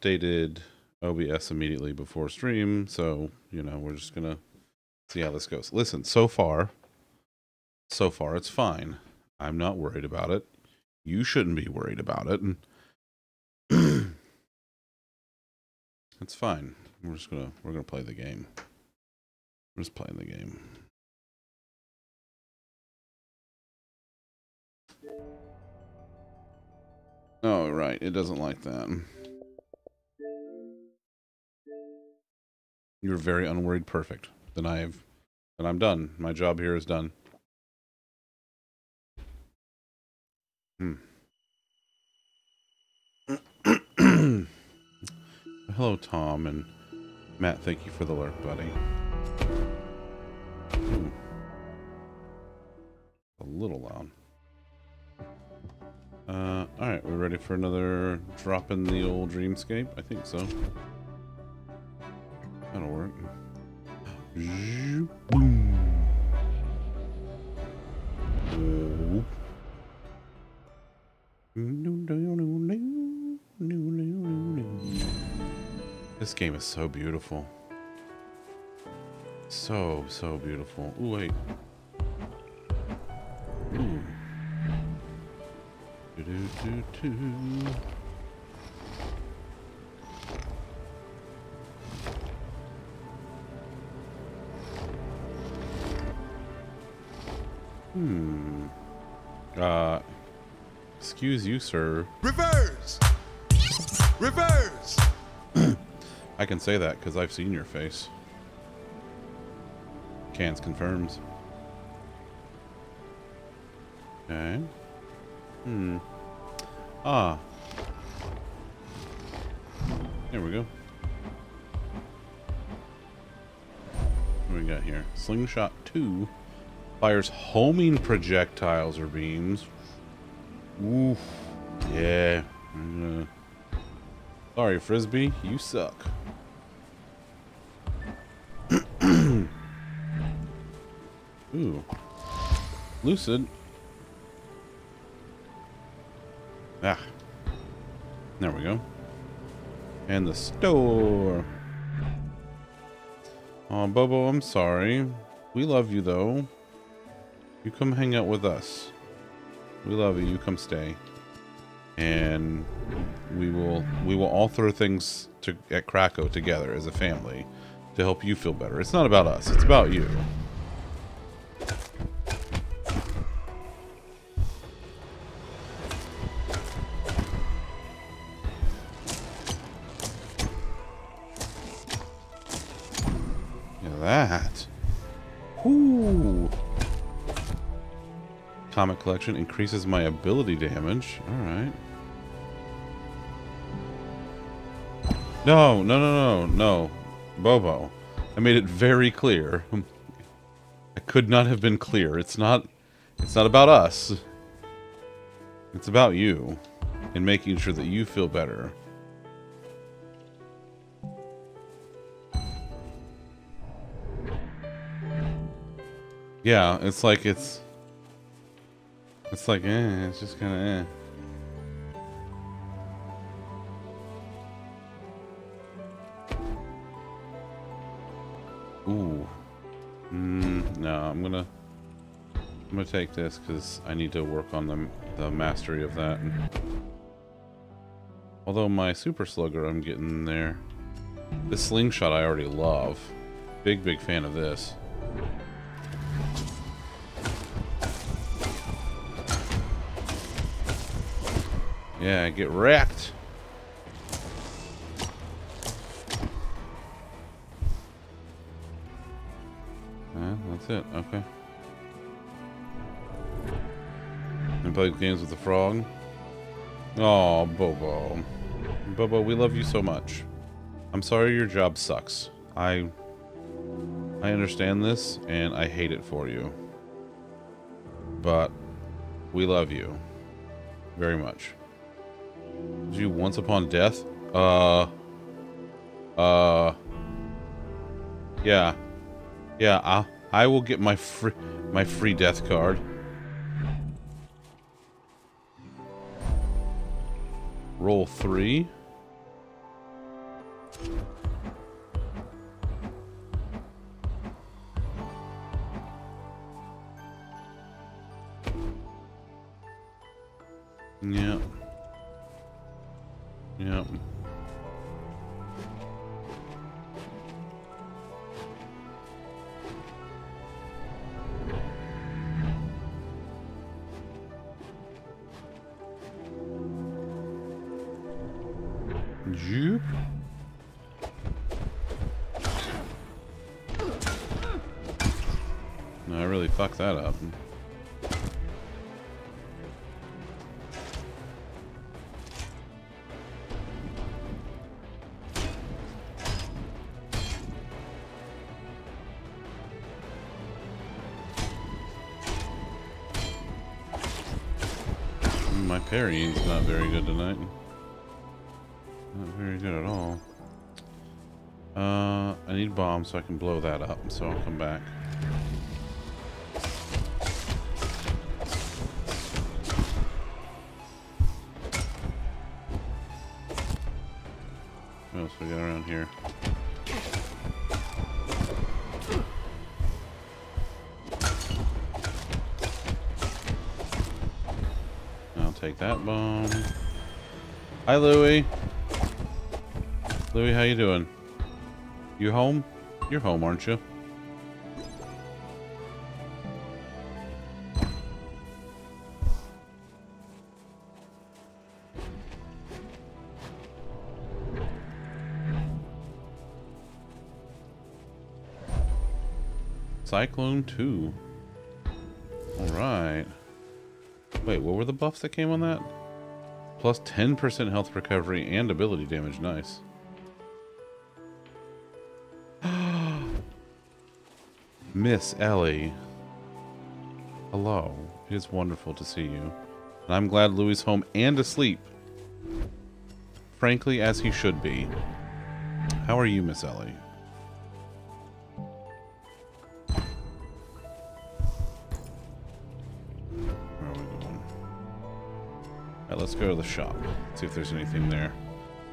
updated OBS immediately before stream, so you know we're just gonna see how this goes. Listen, so far, so far it's fine. I'm not worried about it. You shouldn't be worried about it. it's fine. We're just gonna we're gonna play the game. We're just playing the game. Oh right, it doesn't like that. You're very unworried perfect. Then I've then I'm done. My job here is done. Hmm. Hello, Tom and Matt. Thank you for the lurk, buddy. Hmm. A little loud. Uh, alright, we're ready for another drop in the old dreamscape? I think so. That'll work. Boom. This game is so beautiful. So, so beautiful. Ooh, wait. Ooh. Do, do, do, do. Hmm. Uh, excuse you, sir. Reverse! Reverse! I can say that because I've seen your face. Cans confirms. Okay. Hmm. Ah. There we go. What do we got here? Slingshot 2 fires homing projectiles or beams. Oof. Yeah. Uh, sorry, Frisbee. You suck. Ooh. Lucid. Ah. There we go. And the store. Oh, Bobo, I'm sorry. We love you, though. You come hang out with us. We love you. You come stay. And we will we will all throw things to at Krakow together as a family to help you feel better. It's not about us. It's about you. Comic collection increases my ability damage. Alright. No, no, no, no, no. Bobo. I made it very clear. I could not have been clear. It's not it's not about us. It's about you and making sure that you feel better. Yeah, it's like it's it's like eh, it's just kind of eh. Ooh. Mm, no, I'm gonna I'm gonna take this because I need to work on the the mastery of that. Although my super slugger I'm getting there. This slingshot I already love. Big big fan of this. Yeah, get wrecked. Uh, that's it. Okay. And play games with the frog. Oh, Bobo. Bobo, we love you so much. I'm sorry your job sucks. I I understand this and I hate it for you. But we love you very much. You Once Upon Death? Uh... Uh... Yeah. Yeah, I, I will get my free, my free death card. Roll three. Yeah. Yep. So I'll come back. What else we got around here? I'll take that bomb. Hi, Louie. Louie, how you doing? You home? You're home, aren't you? Cyclone 2. Alright. Wait, what were the buffs that came on that? Plus 10% health recovery and ability damage. Nice. Miss Ellie. Hello. It is wonderful to see you. And I'm glad Louis home and asleep. Frankly, as he should be. How are you, Miss Ellie? Let's go to the shop. See if there's anything there.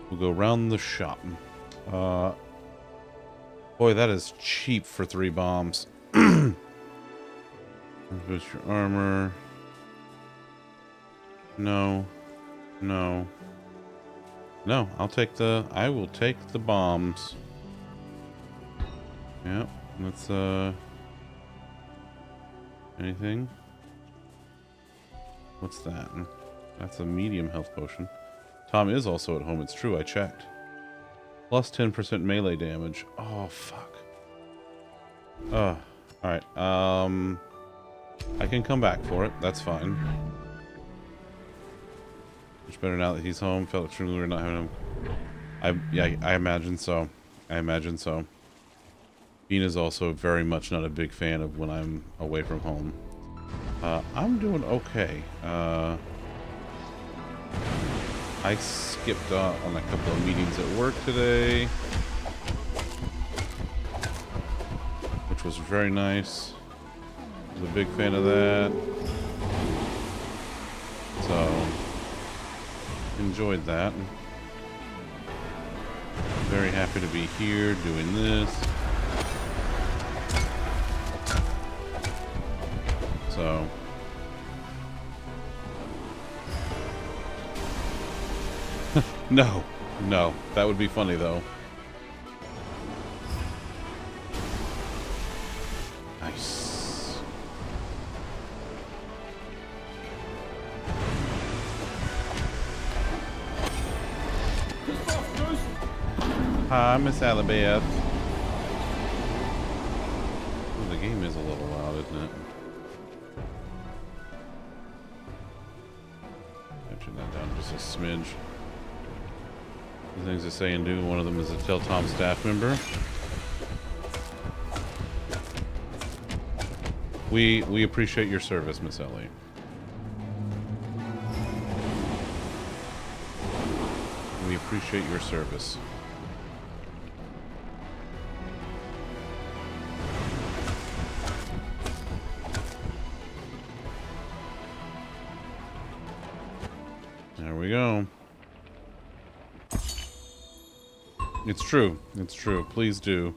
We'll go around the shop. Uh, boy, that is cheap for three bombs. There's your armor. No. No. No, I'll take the... I will take the bombs. Yep, let's, uh... Anything? What's that? That's a medium health potion. Tom is also at home, it's true, I checked. Plus 10% melee damage. Oh, fuck. Oh, alright. Um, I can come back for it. That's fine. Much better now that he's home. Felt extremely weird not having him. I, yeah, I imagine so. I imagine so. Bean is also very much not a big fan of when I'm away from home. Uh, I'm doing okay. Uh, I skipped uh, on a couple of meetings at work today. Which was very nice. I was a big fan of that. So, enjoyed that. Very happy to be here doing this. So, no, no, that would be funny though. Nice. Hi, Miss Alabeth. The game is a little loud, isn't it? Turn that down just a smidge. Things to say and do. One of them is to tell Tom staff member. We we appreciate your service, Miss Ellie. We appreciate your service. True. It's true. Please do.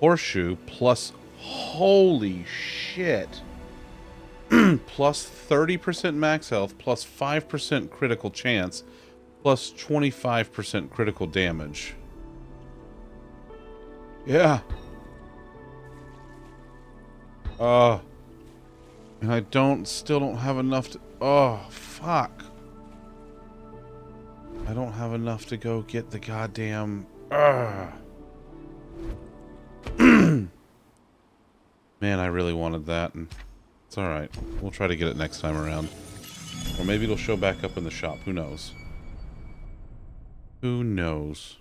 Horseshoe plus holy shit. plus 30% max health, plus 5% critical chance, plus 25% critical damage. Yeah. Uh. And I don't, still don't have enough to, oh, fuck. I don't have enough to go get the goddamn. Man, I really wanted that, and it's alright. We'll try to get it next time around. Or maybe it'll show back up in the shop. Who knows? Who knows?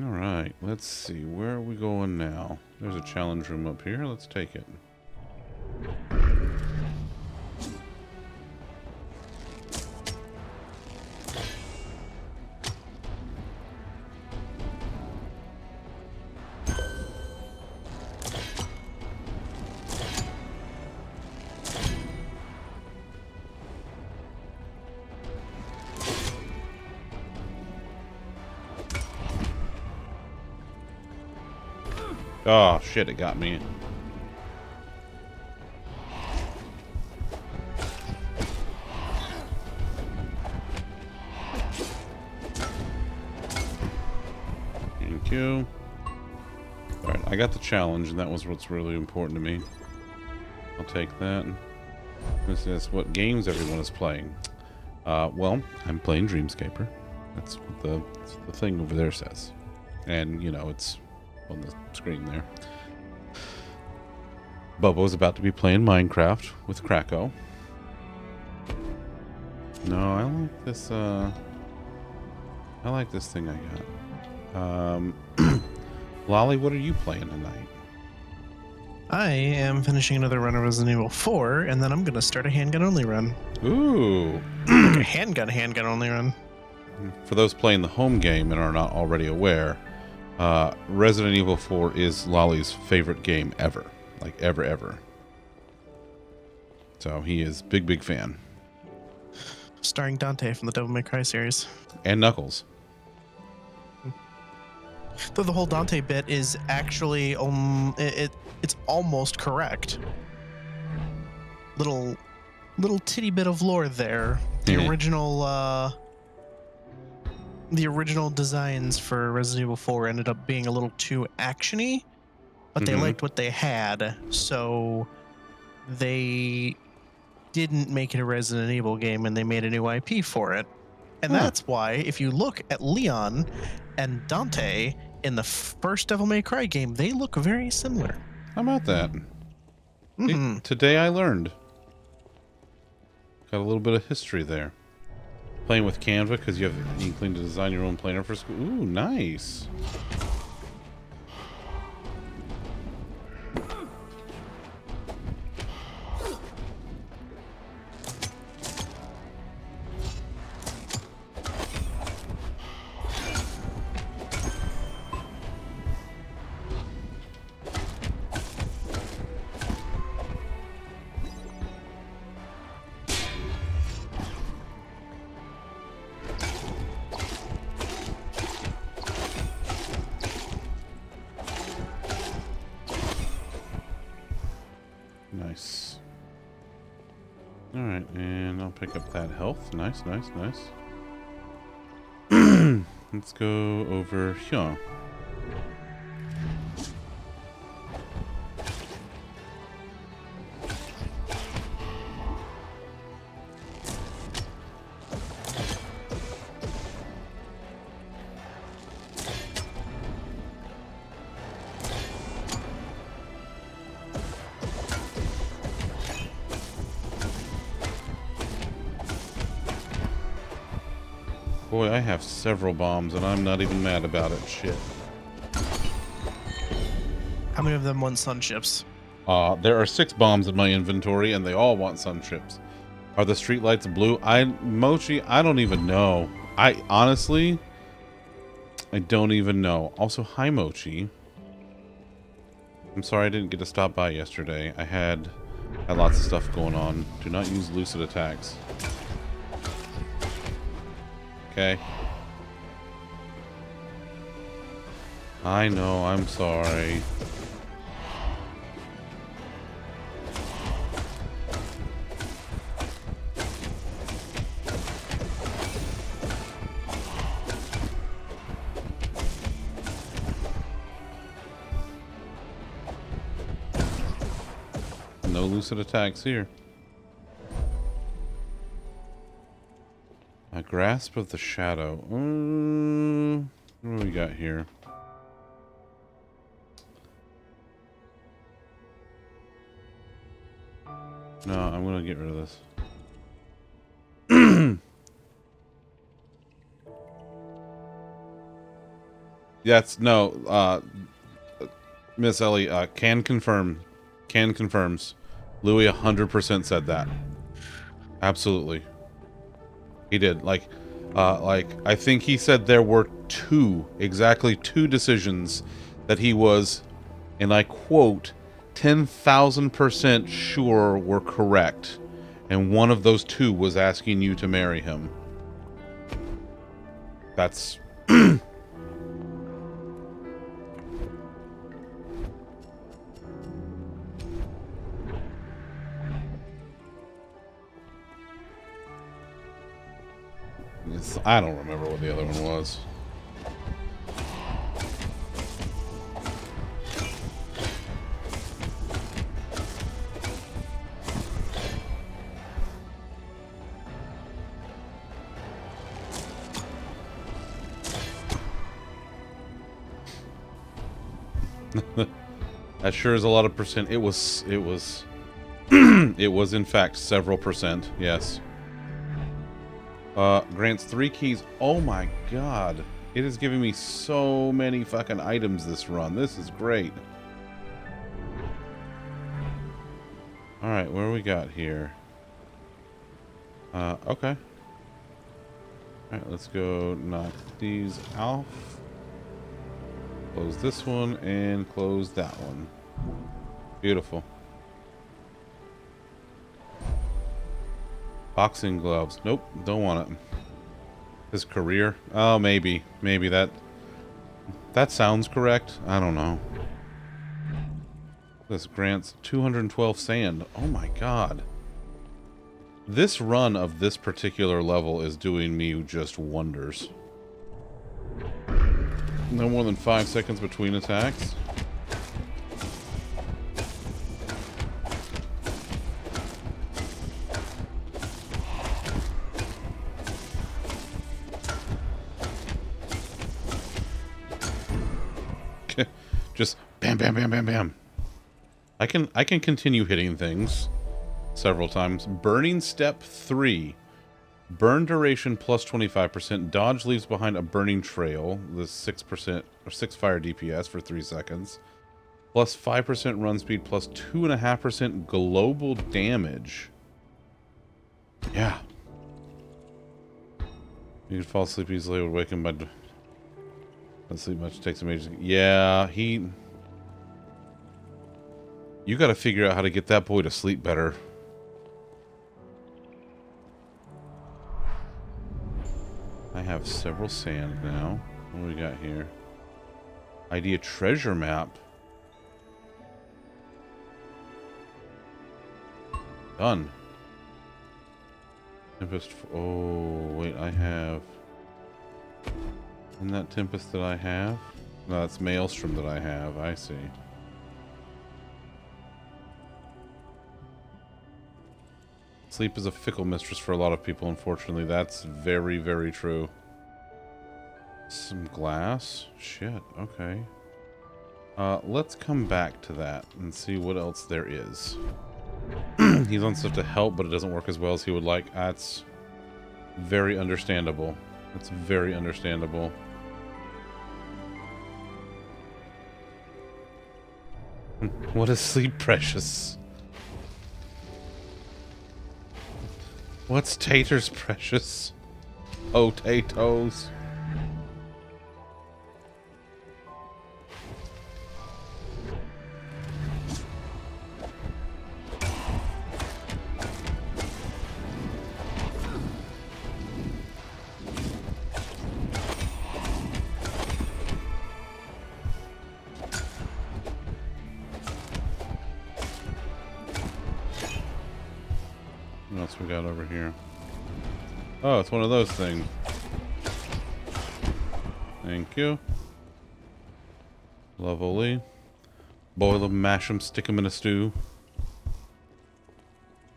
Alright, let's see. Where are we going now? There's a challenge room up here. Let's take it. Shit, it got me. Thank you. Alright, I got the challenge, and that was what's really important to me. I'll take that. This is what games everyone is playing. Uh, well, I'm playing Dreamscaper. That's what the, the thing over there says. And, you know, it's on the screen there. Bubba about to be playing Minecraft with Krakow. No, I like this, uh... I like this thing I got. Um... Lolly, what are you playing tonight? I am finishing another run of Resident Evil 4, and then I'm going to start a handgun only run. Ooh. like a handgun, handgun only run. For those playing the home game and are not already aware, uh, Resident Evil 4 is Lolly's favorite game ever. Like, ever, ever. So he is big, big fan. Starring Dante from the Devil May Cry series. And Knuckles. Though the whole Dante bit is actually um it, it it's almost correct. Little little titty bit of lore there. The Yeah. original uh the original designs for Resident Evil 4 ended up being a little too actiony, but they Mhm. liked what they had, so they didn't make it a Resident Evil game and they made a new IP for it. And Huh. that's why if you look at Leon and Dante in the first Devil May Cry game, they look very similar. How about that? Mhm. Today I learned. Got a little bit of history there. Playing with Canva because you have the inkling to design your own planner for school. Ooh. Nice. Nice, nice, nice. Let's go over here. Several bombs and I'm not even mad about it. Shit. How many of them want sun chips? Uh, there are six bombs in my inventory, and they all want sun chips. Are the streetlights blue? I Mochi, I don't even know. I honestly, I don't even know. Also, hi Mochi. I'm sorry I didn't get to stop by yesterday. I had had lots of stuff going on. Do not use lucid attacks. Okay. I know, I'm sorry. No lucid attacks here. A grasp of the shadow. Mm, what do we got here? No, I'm gonna get rid of this. That's no, uh, Miss Ellie, uh, can confirm, can confirms. Louis 100% said that. Absolutely. He did. Like, uh, like, I think he said there were two, exactly two decisions that he was, and I quote, 10,000% sure were correct. And one of those two was asking you to marry him. That's. I don't remember what the other one was. that sure is a lot of percent. It was, it was, it was in fact several percent. Yes. Uh, grants three keys. Oh my god. It is giving me so many fucking items this run. This is great. Alright, where we got here? Uh, okay. Alright, let's go knock these off. Close this one and close that one. Beautiful. Boxing gloves. Nope, don't want it. His career? Oh, maybe. Maybe that... That sounds correct. I don't know. This grants 212 sand. Oh my god. This run of this particular level is doing me just wonders. No more than five seconds between attacks. Just bam, bam, bam, bam, bam. I can I can continue hitting things several times. Burning step three. Burn duration plus 25%. Dodge leaves behind a burning trail. The 6% or 6 fire DPS for 3 seconds. Plus 5% run speed plus 2.5% global damage. Yeah. You can fall asleep easily or waken by... Don't sleep much. Takes a major... Yeah, he... You gotta figure out how to get that boy to sleep better. I have several sand now. What do we got here? Idea treasure map. Done. Tempest. Oh, wait, I have. Isn't that Tempest that I have? No, that's Maelstrom that I have. I see. Sleep is a fickle mistress for a lot of people, unfortunately. That's very, very true. Some glass? Shit, okay. Uh, let's come back to that and see what else there is. He's on stuff to help, but it doesn't work as well as he would like. That's very understandable. That's very understandable. what is sleep precious? What's taters precious? Oh, potatoes. Mash them, stick them in a stew.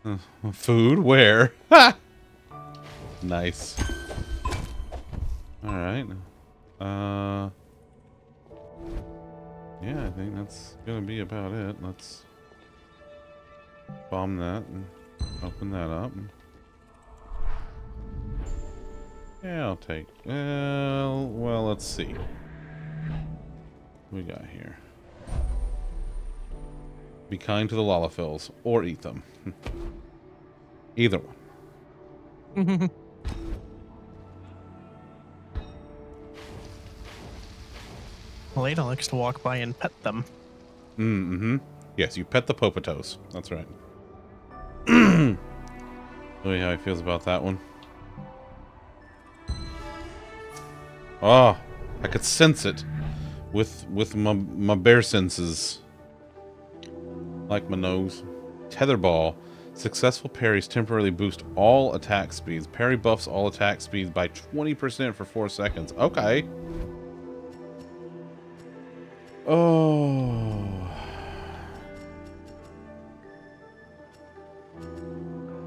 Uh, food? Where? Ha! nice. Alright. Uh... Yeah, I think that's gonna be about it. Let's bomb that and open that up. Yeah, I'll take. Well, well, let's see. What we got here. Be kind to the Lolliphils, or eat them. Either one. Leda likes to walk by and pet them. Mm-hmm. Yes, you pet the Popatos. That's right. Tell me how he feels about that one. Oh, I could sense it with with my my bear senses. Like my nose. Tetherball. Successful parries temporarily boost all attack speeds. Parry buffs all attack speeds by 20% for 4 seconds. Okay. Oh.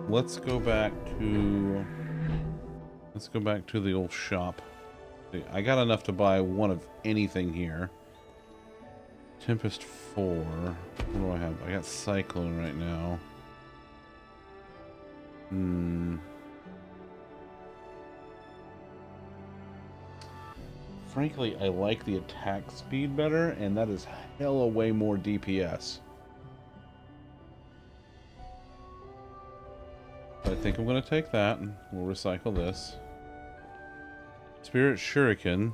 Let's go back to... Let's go back to the old shop. I got enough to buy one of anything here. Tempest 4. What do I have? I got Cyclone right now. Hmm. Frankly, I like the attack speed better, and that is hella way more DPS. I think I'm going to take that, and we'll recycle this. Spirit Shuriken.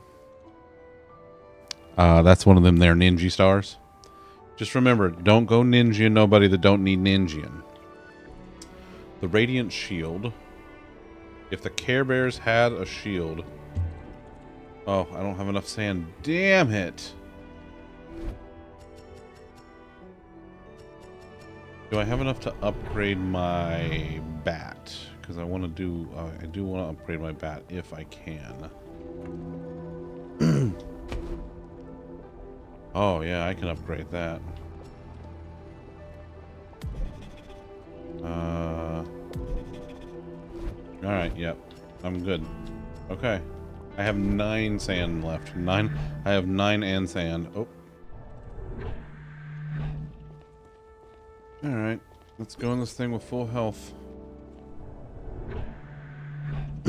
Uh, that's one of them there ninja stars. Just remember, don't go ninja nobody that don't need ninja. The Radiant Shield. If the Care Bears had a shield... Oh, I don't have enough sand. Damn it! Do I have enough to upgrade my bat? Because I want to do... Uh, I do want to upgrade my bat if I can. oh, yeah, I can upgrade that. Uh... Alright, yep. I'm good. Okay. I have nine sand left. Nine. I have nine and sand. Oh. Alright. Let's go in this thing with full health.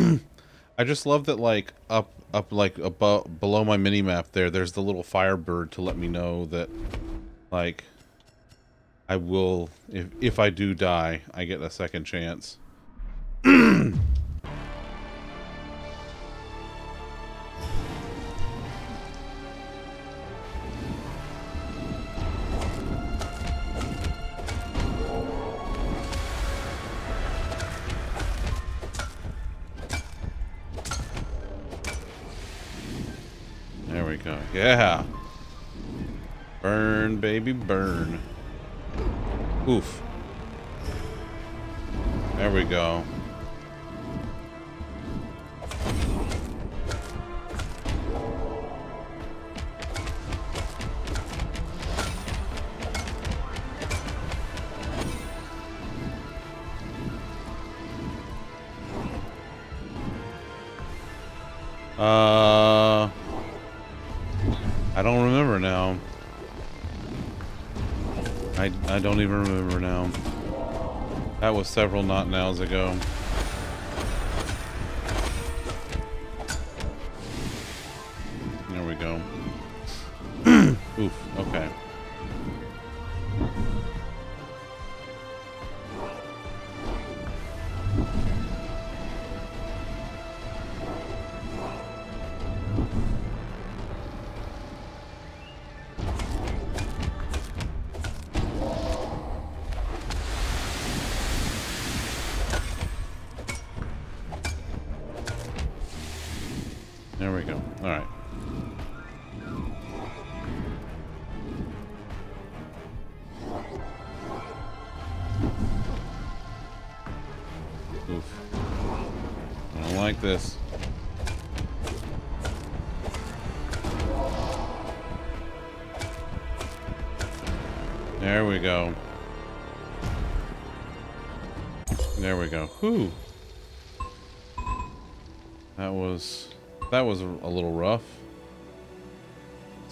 I just love that, like, up, up, like, above, below my mini map there, there's the little firebird to let me know that, like, I will, if, if I do die, I get a second chance. Burn, burn. Oof. There we go. I, don't even remember now. That was several not nows ago.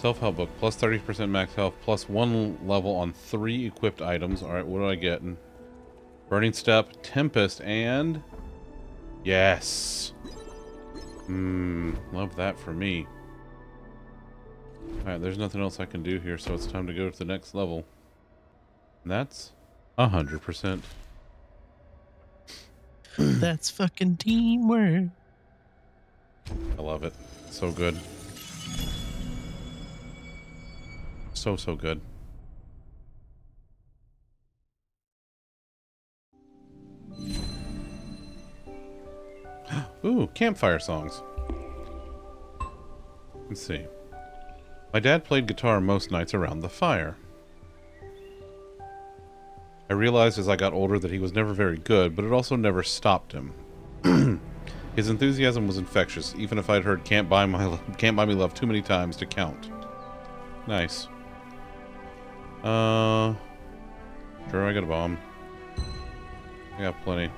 Self-help book plus 30% max health plus one level on three equipped items. All right, what do I get? Burning Step, Tempest, and yes. Hmm, love that for me. All right, there's nothing else I can do here, so it's time to go to the next level. And that's a hundred percent. That's fucking teamwork. I love it. So good. So, so good. Ooh, campfire songs. Let's see. My dad played guitar most nights around the fire. I realized as I got older that he was never very good, but it also never stopped him. His enthusiasm was infectious, even if I'd heard "Can't Buy My Can't Buy Me Love" too many times to count. Nice. Uh, sure, I got a bomb. I got plenty.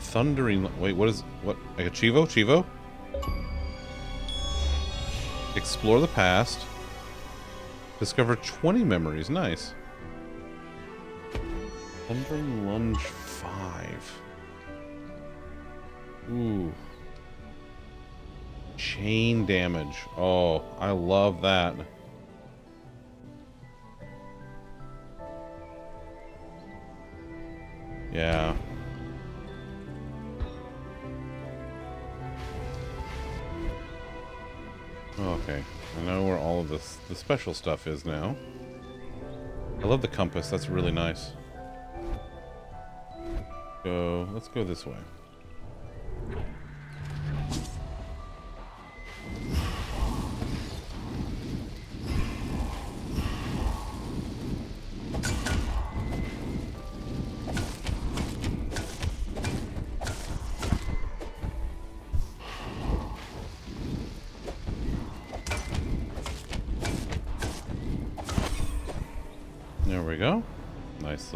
Thundering. Wait, what is what? Like a Chivo? Chivo? Explore the past. Discover 20 memories. Nice. Thundering Lunge 5. Ooh. Chain damage. Oh, I love that. Yeah. Okay. I know where all of this the special stuff is now. I love the compass. That's really nice. Go. Let's go this way.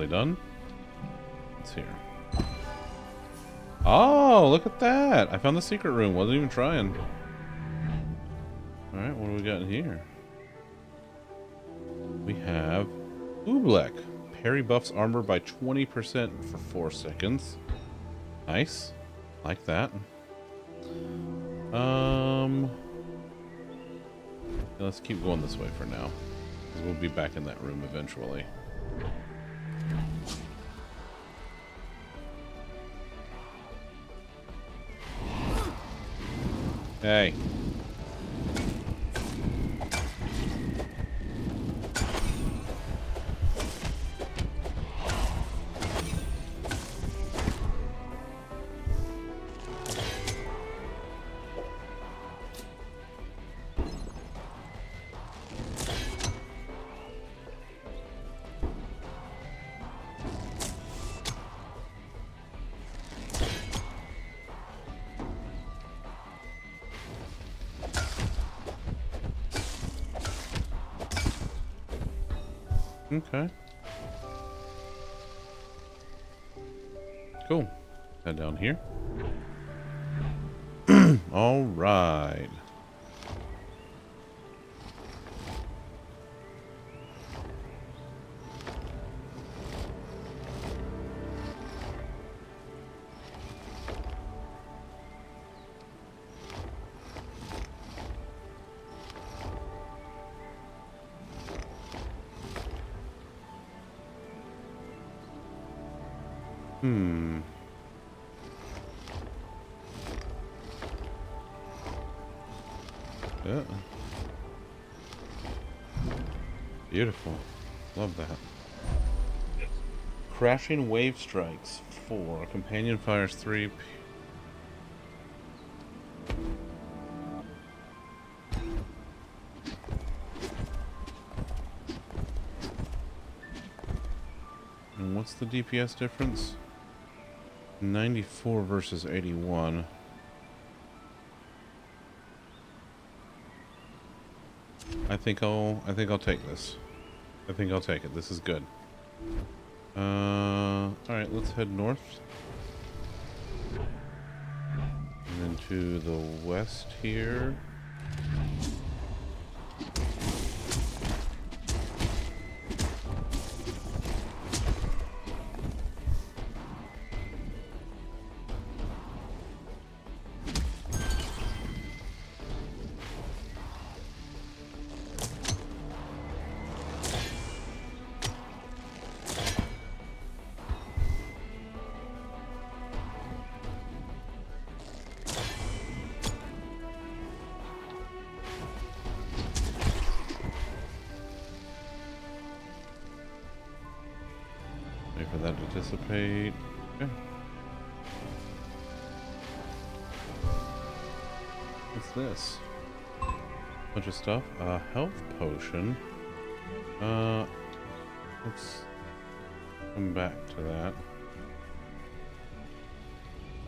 Done. It's here? Oh, look at that! I found the secret room. Wasn't even trying. Alright, what do we got in here? We have Oobleck. Parry buffs armor by 20% for 4 seconds. Nice. Like that. Um... Let's keep going this way for now. We'll be back in that room eventually. Hey. Okay. Cool. Head down here. All right. Crashing wave strikes. Four. Companion fires three. And what's the DPS difference? 94 versus 81. I think I'll I think I'll take this. I think I'll take it. This is good. Uh, all right, let's head north. And then to the west here. Uh, let's come back to that.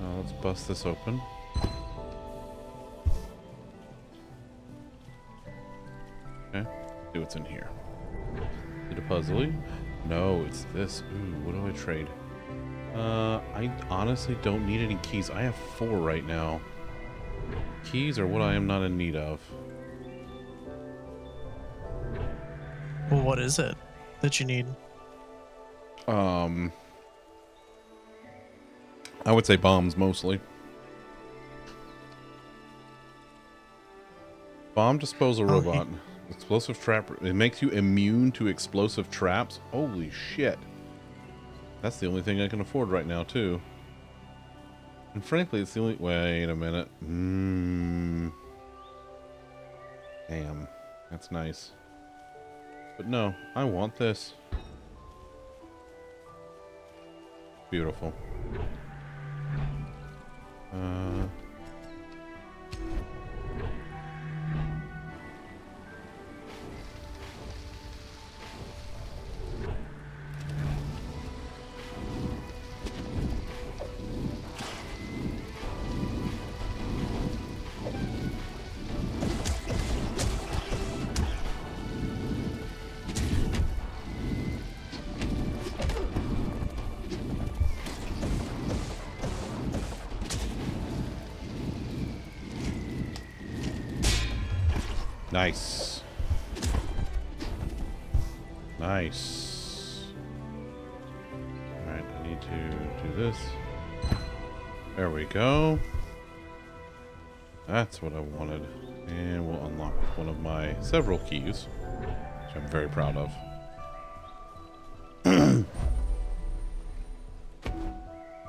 Uh, let's bust this open. Okay, see what's in here. Is it a puzzly? No, it's this. Ooh, what do I trade? Uh, I honestly don't need any keys. I have four right now. Keys are what I am not in need of. What is it that you need? Um, I would say bombs mostly. Bomb disposal Oh, robot. Explosive trap. It makes you immune to explosive traps. Holy shit. That's the only thing I can afford right now, too. And frankly, it's the only. Wait a minute. Mmm. Damn. That's nice. But no, I want this. Beautiful. Several keys, which I'm very proud of.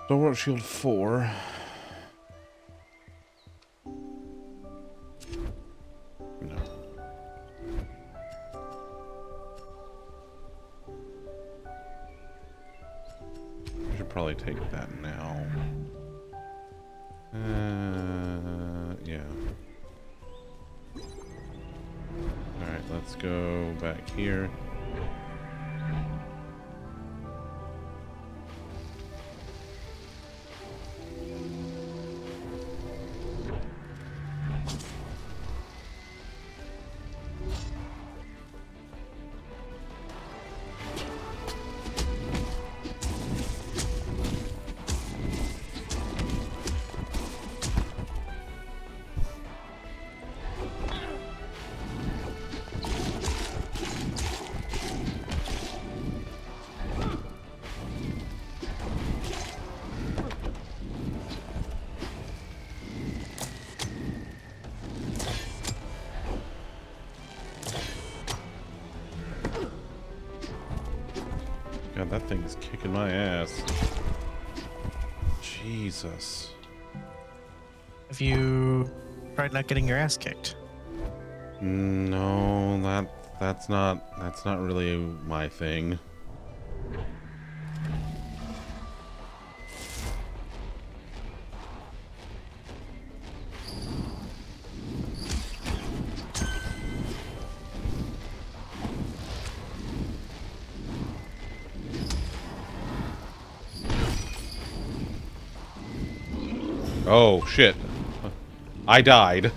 Door Shield 4. God, that thing is kicking my ass. Jesus. Have you tried not getting your ass kicked? Mm, no, that that's not that's not really my thing. Shit. I died.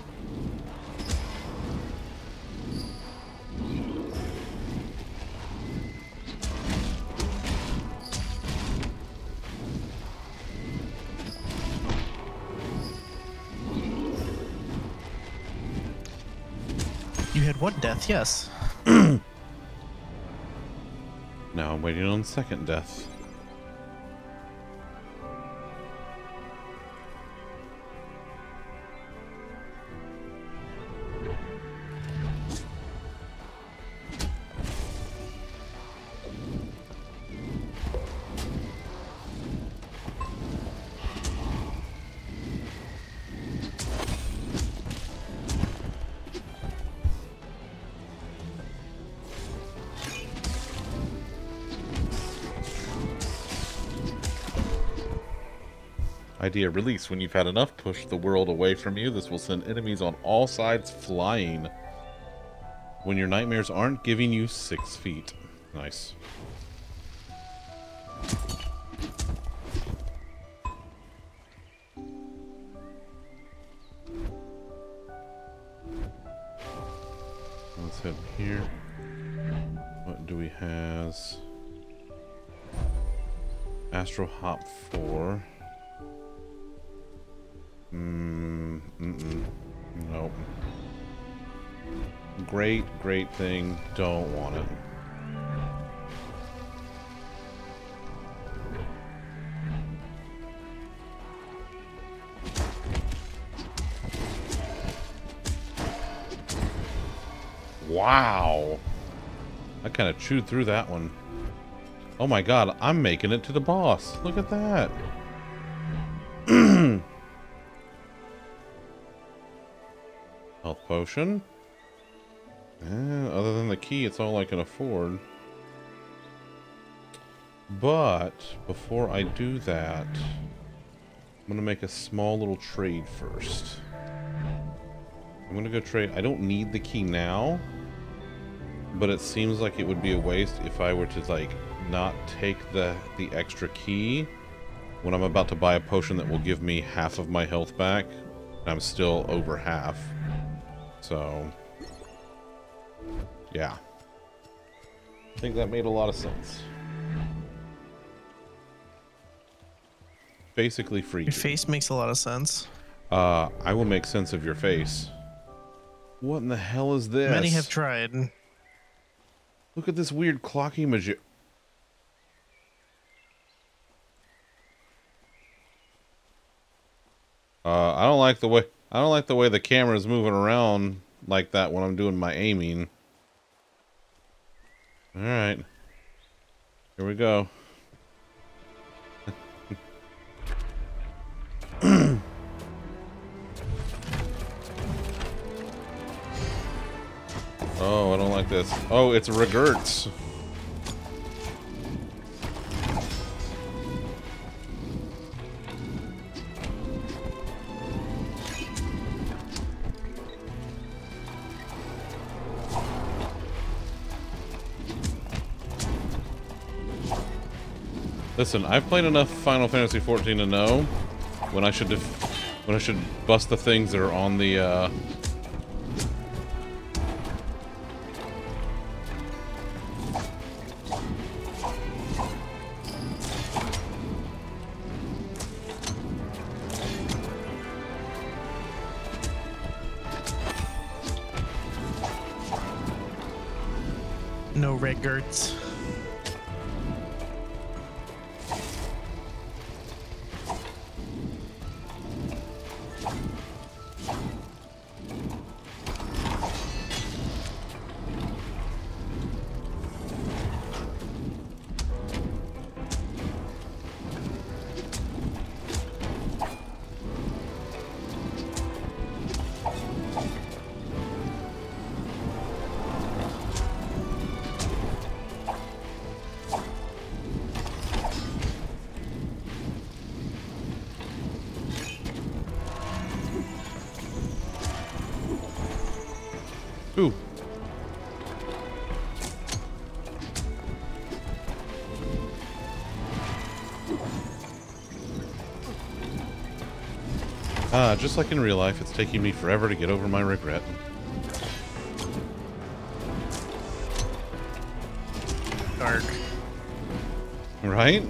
You had one death, yes. Now I'm waiting on second death. Release. When you've had enough, push the world away from you. This will send enemies on all sides flying. When your nightmares aren't giving you six feet. Nice. Kind of chewed through that one. Oh my god, I'm making it to the boss. Look at that. Health potion. Eh, other than the key, it's all I can afford. But, before I do that, I'm going to make a small little trade first. I'm going to go trade... I don't need the key now, but it seems like it would be a waste if I were to, like, not take the, the extra key when I'm about to buy a potion that will give me half of my health back. I'm still over half. So, yeah. I think that made a lot of sense. Basically free. Your face makes a lot of sense. Uh, I will make sense of your face. What in the hell is this? Many have tried. Look at this weird clocky magi- Uh, I don't like the way I don't like the way the camera is moving around like that when I'm doing my aiming. All right, here we go. Oh, I don't like this. Oh, it's regerts. Listen, I've played enough Final Fantasy XIV to know when I should when I should bust the things that are on the uh, just like in real life, it's taking me forever to get over my regret. Dark. Right?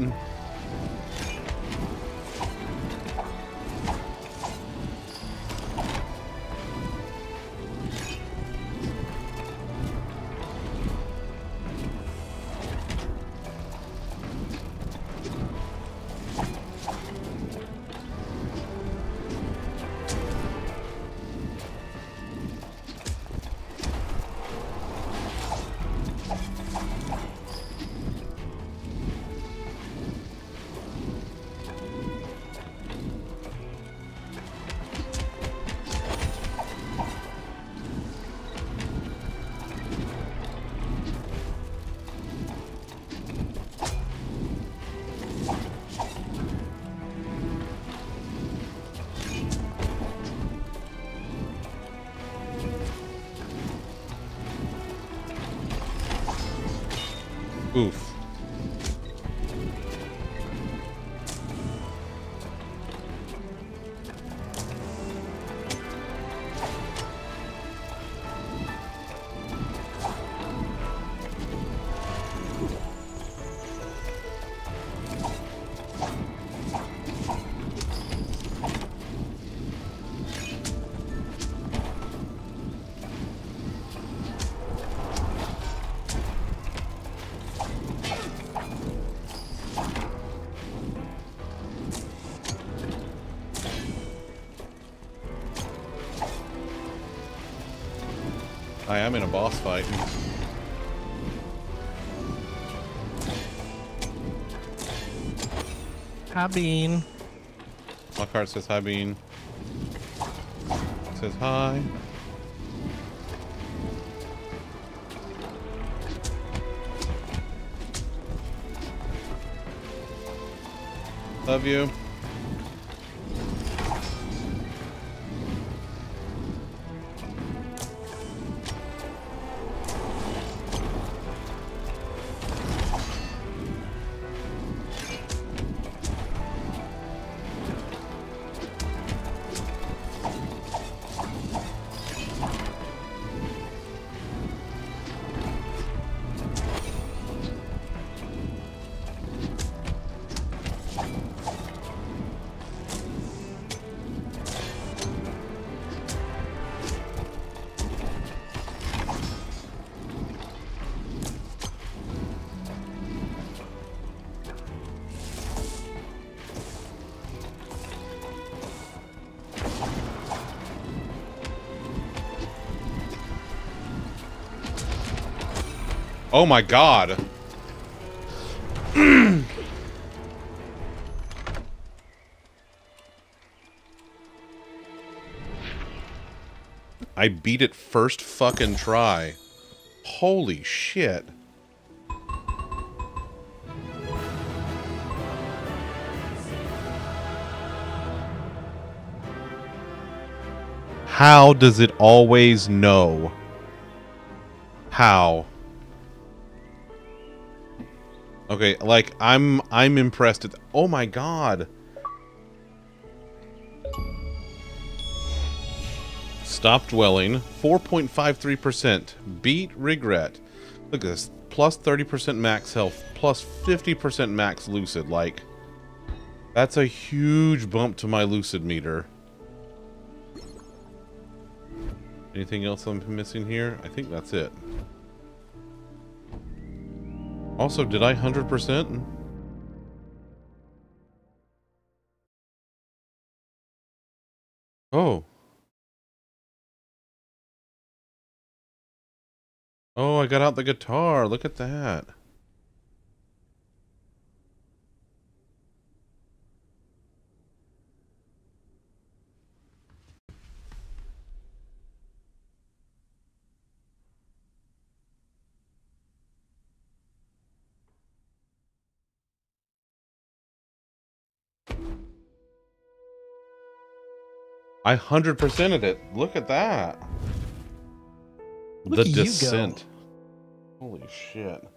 Am in a boss fight. Hi, Bean. My card says hi, Bean. says hi. Love you. Oh my god. I beat it first fucking try. Holy shit. How does it always know? How? Okay, like I'm I'm impressed at Oh my god. Stop dwelling. 4.53%. Beat regret. Look at this. Plus 30% max health. Plus 50% max lucid. Like, that's a huge bump to my lucid meter. Anything else I'm missing here? I think that's it. Also, did I 100%? Oh. Oh, I got out the guitar. Look at that. I 100%ed it. Look at that. Look the at descent. Holy shit.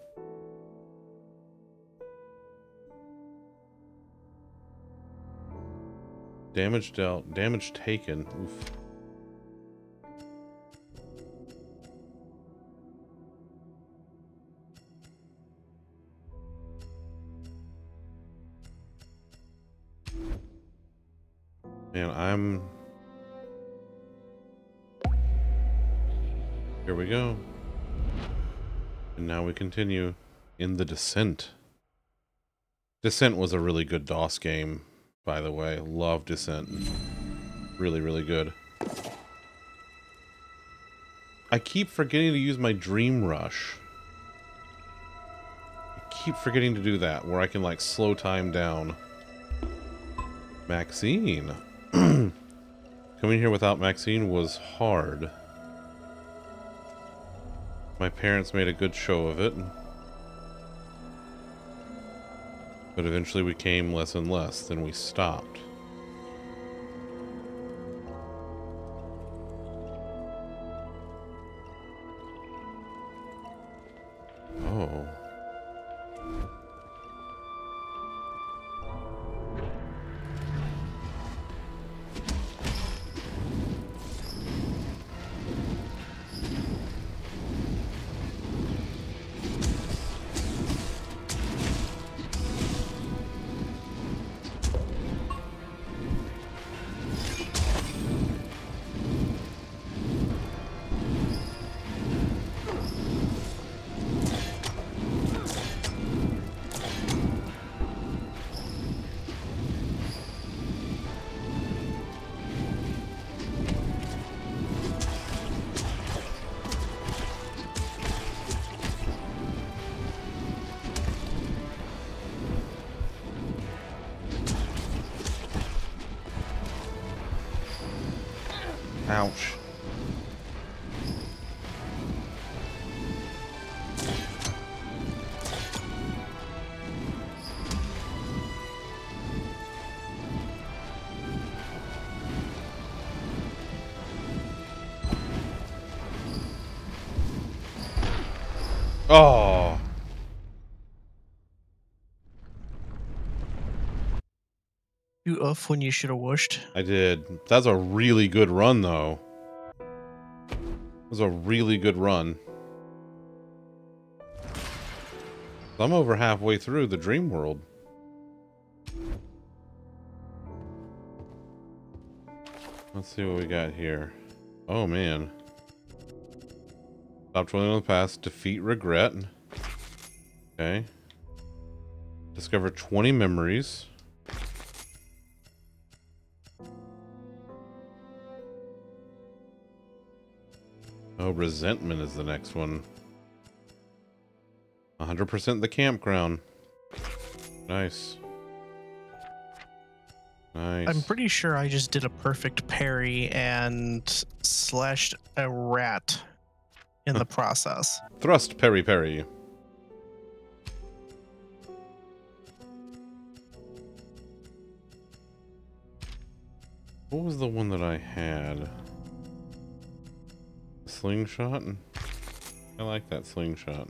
Damage dealt. Damage taken. Oof. Man, I'm... Here we go. And now we continue in the Descent. Descent was a really good DOS game, by the way. Love Descent. Really, really good. I keep forgetting to use my Dream Rush. I keep forgetting to do that, where I can, like, slow time down. Maxine. Coming here without Maxine was hard. My parents made a good show of it. But eventually we came less and less, then we stopped. You oof when you should have whooshed. I did. That's a really good run, though. That was a really good run. I'm over halfway through the dream world. Let's see what we got here. Oh, man. Stop dwelling on the past. Defeat regret. Okay. Discover 20 memories. Resentment is the next one. 100% the campground. Nice. Nice. I'm pretty sure I just did a perfect parry and slashed a rat in the hmm. process. Thrust Parry Parry. What was the one that I had? Slingshot? I like that slingshot.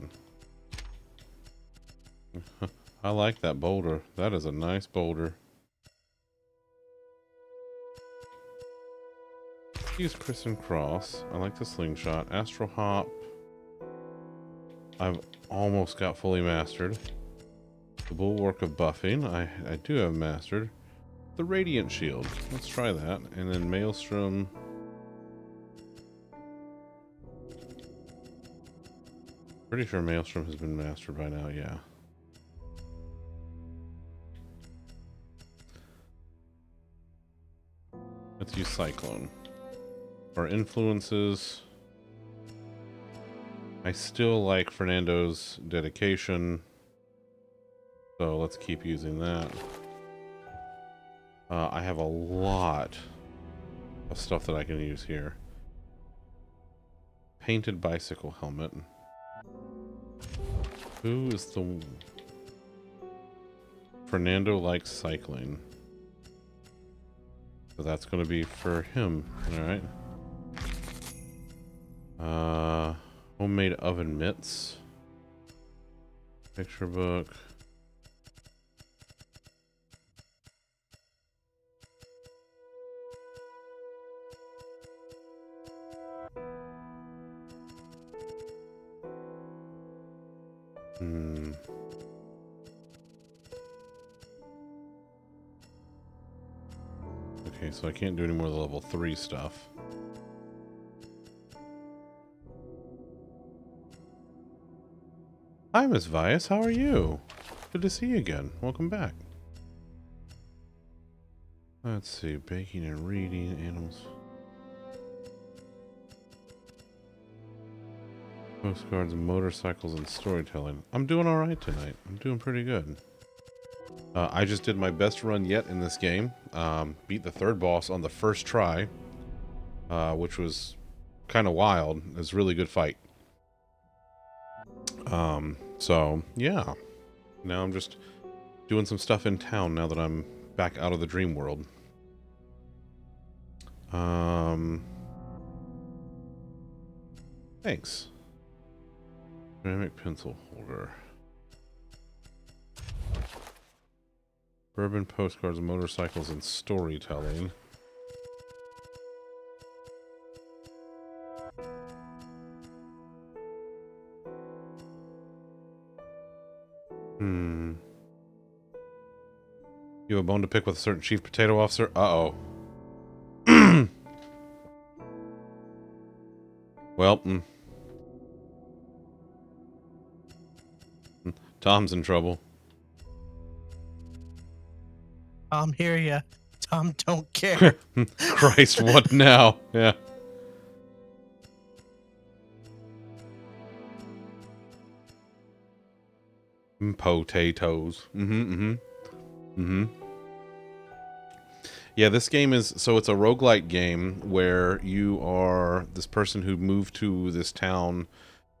I like that boulder. That is a nice boulder. Use Chris and Cross. I like the slingshot. Astral Hop. I've almost got fully mastered. The Bulwark of Buffing. I, I do have mastered. The Radiant Shield. Let's try that. And then Maelstrom. Pretty sure Maelstrom has been mastered by now, yeah. Let's use Cyclone. Our influences. I still like Fernando's dedication. So let's keep using that. Uh, I have a lot of stuff that I can use here. Painted bicycle helmet. Who is the... Fernando likes cycling. So that's going to be for him. Alright. Uh, homemade oven mitts. Picture book. I can't do any more of the level 3 stuff. Hi, Miss Vias. How are you? Good to see you again. Welcome back. Let's see. Baking and reading. Animals. Postcards, motorcycles, and storytelling. I'm doing alright tonight. I'm doing pretty good. Uh, I just did my best run yet in this game. Um, beat the third boss on the first try, uh, which was kind of wild. It was a really good fight. Um, so, yeah. Now I'm just doing some stuff in town now that I'm back out of the dream world. Um, thanks. Ceramic pencil holder. Bourbon postcards, motorcycles, and storytelling. Hmm. You have a bone to pick with a certain chief potato officer? Uh-oh. well, mm. Tom's in trouble. Tom, hear ya. Tom, don't care. Christ, what now? Yeah. Mm, Potatoes. Mm-hmm, mm-hmm. Mm-hmm. Yeah, this game is so it's a roguelike game where you are this person who moved to this town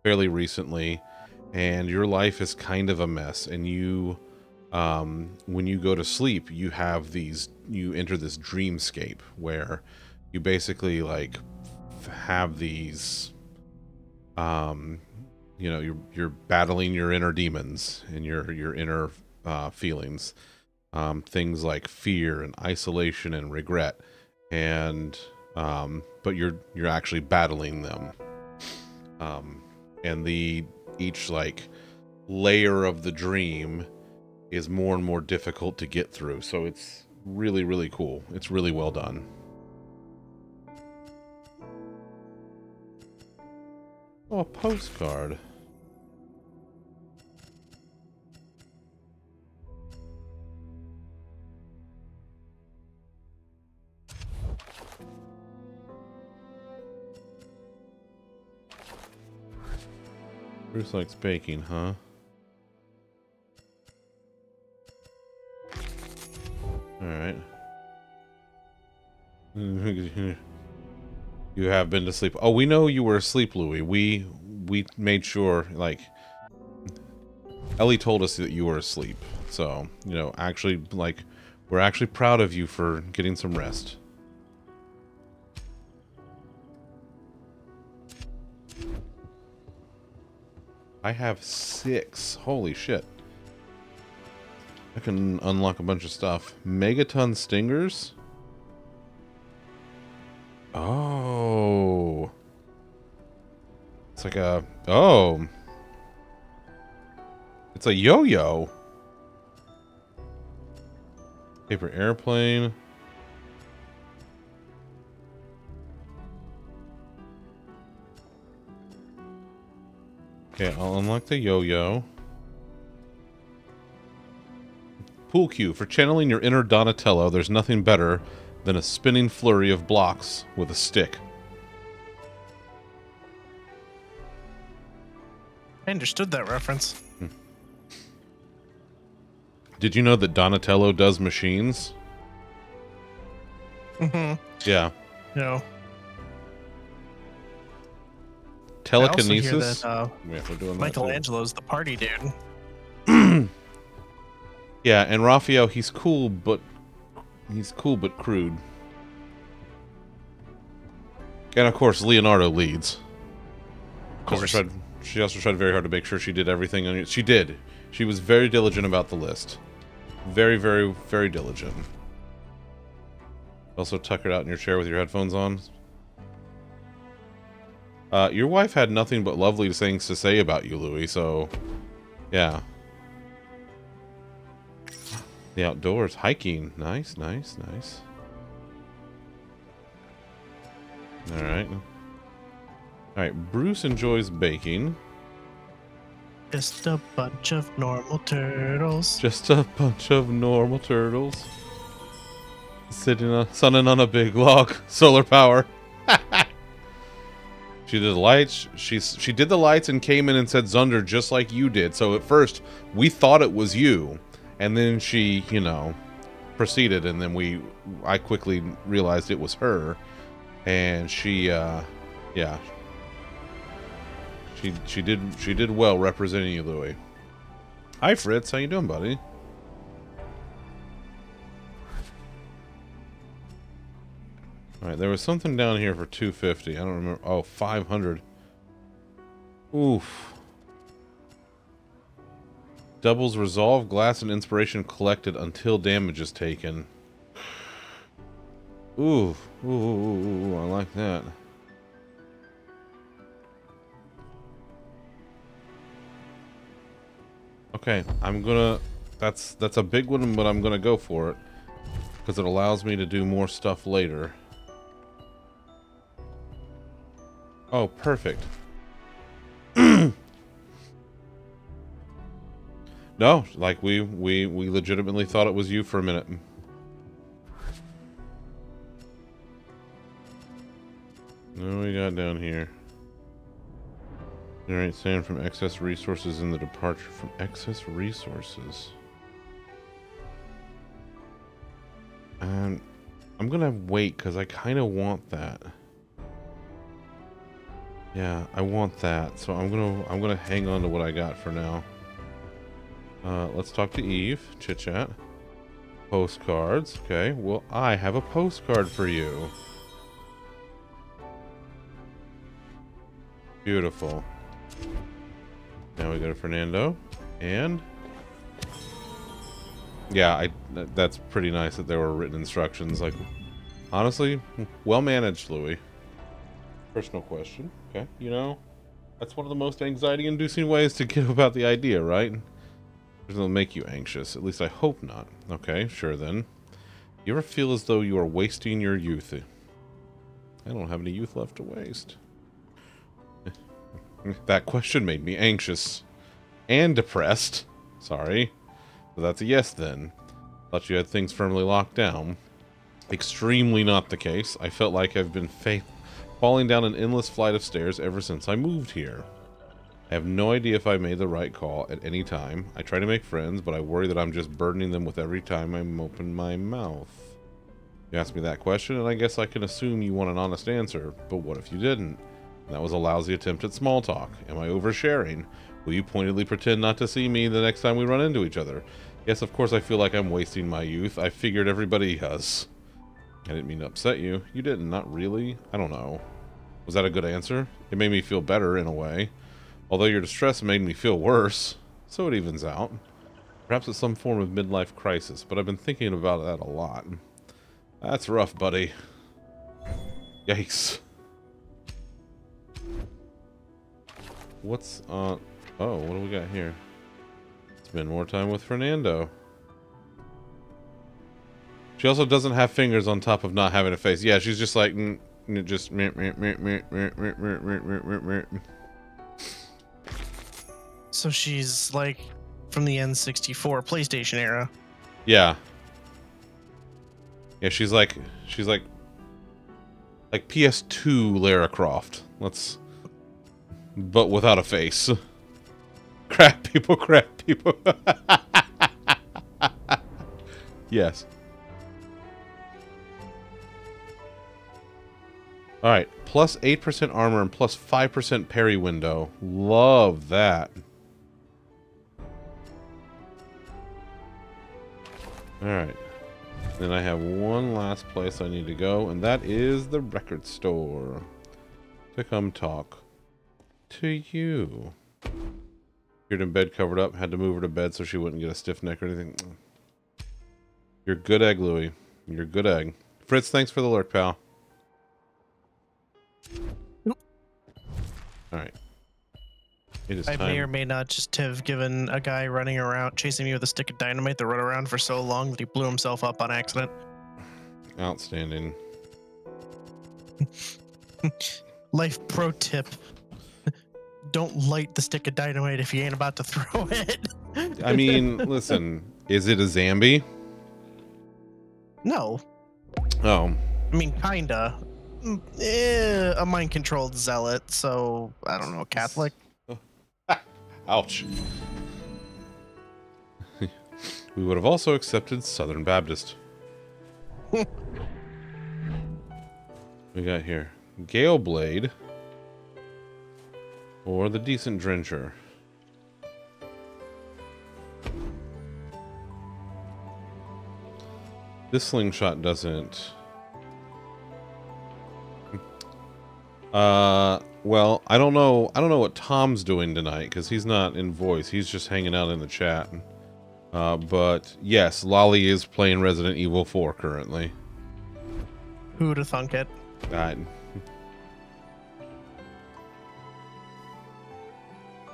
fairly recently and your life is kind of a mess and you um, when you go to sleep you have these you enter this dreamscape where you basically like have these um you know you're you're battling your inner demons and your your inner uh, feelings um, things like fear and isolation and regret and um, but you're you're actually battling them. Um, and the each like layer of the dream is more and more difficult to get through. So it's really really cool. It's really well done. Oh a postcard. Bruce likes baking, huh? Alright. you have been to sleep. Oh, we know you were asleep, Louis. We we made sure, like... Ellie told us that you were asleep. So, you know, actually, like, we're actually proud of you for getting some rest. I have six. Holy shit. I can unlock a bunch of stuff. Megaton stingers? Oh. It's like a... Oh. It's a yo-yo. Paper airplane. Okay, I'll unlock the yo-yo. Pool cue. For channeling your inner Donatello, there's nothing better than a spinning flurry of blocks with a stick. I understood that reference. Did you know that Donatello does machines? Mm-hmm. Yeah. No. Telekinesis? I also hear that, uh, yeah, we're doing that. Michelangelo's the party dude. Yeah, and Raphael, he's cool, but he's cool but crude. And of course, Leonardo leads. Of course. Also tried, she also tried very hard to make sure she did everything. On, she did. She was very diligent about the list. Very, very, very diligent. Also tuckered out in your chair with your headphones on. Uh, your wife had nothing but lovely things to say about you, Louis, so... Yeah. The outdoors. Hiking. Nice, nice, nice. All right. All right. Bruce enjoys baking. Just a bunch of normal turtles. Just a bunch of normal turtles sitting on sunning on a big log. Solar power. she did the lights. She she did the lights and came in and said Zunder just like you did. So at first we thought it was you, and then she, you know, proceeded, and then we I quickly realized it was her, and she, uh, yeah, she she did she did well representing you, Louie. Hi Fritz, how you doing, buddy? All right, there was something down here for 250. I don't remember. Oh, 500. Oof. Doubles resolve, glass, and inspiration collected until damage is taken. Ooh, ooh, ooh, ooh, ooh I like that. Okay, I'm gonna. That's that's a big one, but I'm gonna go for it because it allows me to do more stuff later. Oh, perfect. no, like we we we legitimately thought it was you for a minute. What we got down here? Generate sand from excess resources in the departure from excess resources. And I'm gonna wait because I kind of want that. Yeah, I want that. So I'm gonna I'm gonna hang on to what I got for now. Uh, let's talk to Eve. Chit chat. Postcards. Okay. Well, I have a postcard for you. Beautiful. Now we go to Fernando, and yeah, I that's pretty nice that there were written instructions. Like, honestly, well managed, Louis. Personal question. Okay, you know, that's one of the most anxiety-inducing ways to get about the idea, right? It'll make you anxious. At least I hope not. Okay, sure then. You ever feel as though you are wasting your youth? I don't have any youth left to waste. that question made me anxious. And depressed. Sorry. That's a yes then. Thought you had things firmly locked down. Extremely not the case. I felt like I've been faithful falling down an endless flight of stairs ever since I moved here. I have no idea if I made the right call at any time. I try to make friends, but I worry that I'm just burdening them with every time I open my mouth. You asked me that question, and I guess I can assume you want an honest answer, but what if you didn't? That was a lousy attempt at small talk. Am I oversharing? Will you pointedly pretend not to see me the next time we run into each other? Yes, of course I feel like I'm wasting my youth. I figured everybody has. I didn't mean to upset you. You didn't, not really. I don't know. Was that a good answer? It made me feel better in a way. Although your distress made me feel worse. So it evens out. Perhaps it's some form of midlife crisis, but I've been thinking about that a lot. That's rough, buddy. Yikes. What's, uh... Oh, what do we got here? Spend more time with Fernando. She also doesn't have fingers on top of not having a face. Yeah, she's just like, mm, mm just. So she's like from the N64 PlayStation era. Yeah. Yeah, she's like, she's like, like PS2 Lara Croft. Let's, but without a face. Crap people, crap people. yes. Alright, plus 8% armor and plus 5% parry window. Love that. Alright. Then I have one last place I need to go, and that is the record store. To come talk to you. You're in bed covered up, had to move her to bed so she wouldn't get a stiff neck or anything. You're good egg, Louie. You're good egg. Fritz, thanks for the lurk, pal. Alright. It is I time. may or may not just have given a guy running around chasing me with a stick of dynamite that run around for so long that he blew himself up on accident. Outstanding. Life pro tip. Don't light the stick of dynamite if you ain't about to throw it. I mean, listen, is it a Zambi? no. Oh, I mean, kinda. Mm, eh, a mind controlled zealot, so I don't know, Catholic. Ouch. we would have also accepted Southern Baptist. we got here Gale Blade or the Decent Drencher. This slingshot doesn't. Uh, well, I don't know. I don't know what Tom's doing tonight because he's not in voice. He's just hanging out in the chat. Uh, but yes, Lolly is playing Resident Evil 4 currently. Who would have thunk it? I,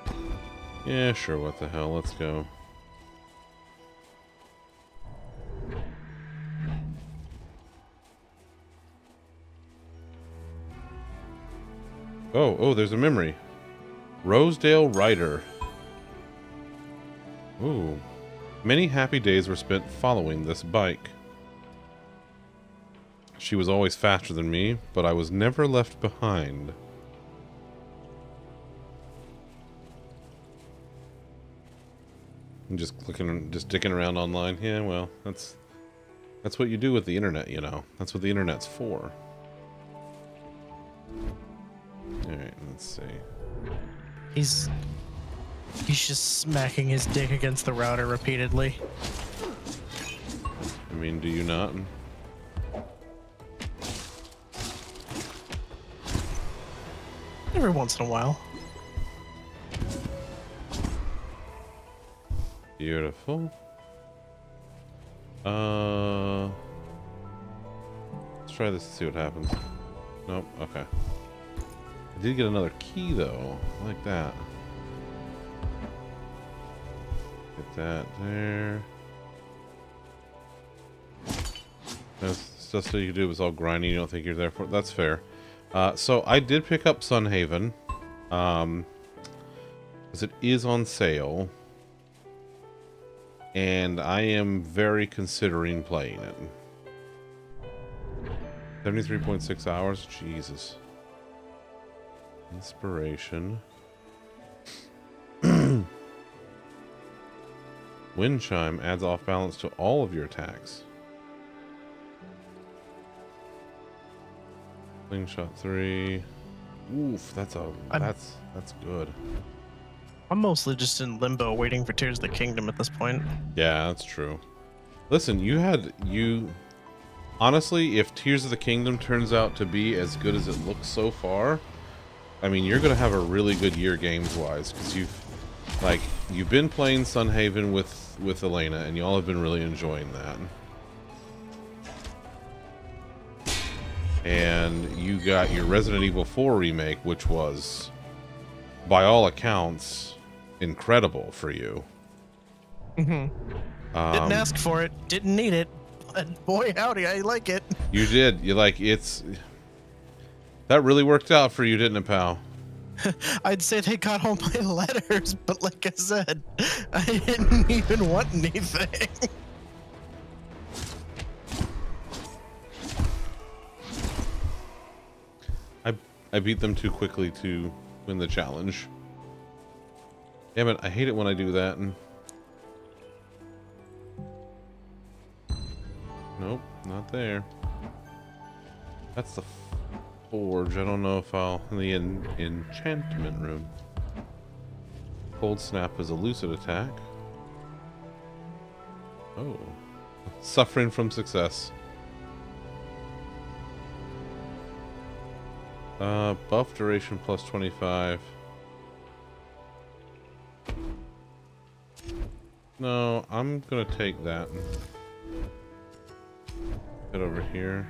yeah, sure. What the hell? Let's go. Oh, oh, there's a memory. Rosedale Rider. Ooh. Many happy days were spent following this bike. She was always faster than me, but I was never left behind. I'm just clicking, just dicking around online. Yeah, well, that's that's what you do with the internet, you know. That's what the internet's for. All right, let's see. He's he's just smacking his dick against the router repeatedly. I mean, do you not? Every once in a while. Beautiful. Uh, let's try this and see what happens. Nope. Okay. I did get another key though. I like that. Get that there. That's stuff that you do is all grinding. You don't think you're there for. That's fair. Uh, so I did pick up Sunhaven, um, because it is on sale, and I am very considering playing it. Seventy-three point six hours. Jesus. Inspiration. Wind chime adds off balance to all of your attacks. Slingshot three. Oof, that's a I'm- that's that's good. I'm mostly just in limbo waiting for Tears of the Kingdom at this point. Yeah, that's true. Listen, you had you honestly, if Tears of the Kingdom turns out to be as good as it looks so far, I mean, you're gonna have a really good year games wise because you've like you've been playing Sunhaven with with Elena, and y'all have been really enjoying that. And you got your Resident Evil 4 remake, which was, by all accounts, incredible for you. Mm-hmm. Um, Didn't ask for it, didn't need it, but boy howdy, I like it. You did. You like it's. That really worked out for you, didn't it, pal? I'd say they got all my letters, but like I said, I didn't even want anything. I I beat them too quickly to win the challenge. Damn it! I hate it when I do that. And... Nope, not there. That's the forge. I don't know if I'll in the en enchantment room. Cold snap is a lucid attack. Oh, suffering from success. Uh, buff duration plus 25. No, I'm gonna take that. Head over here.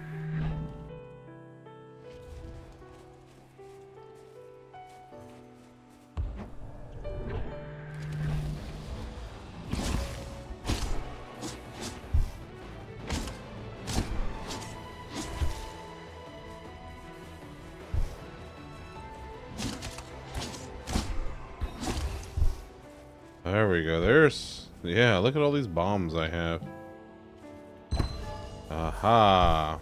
There we go. There's... Yeah, look at all these bombs I have. Aha.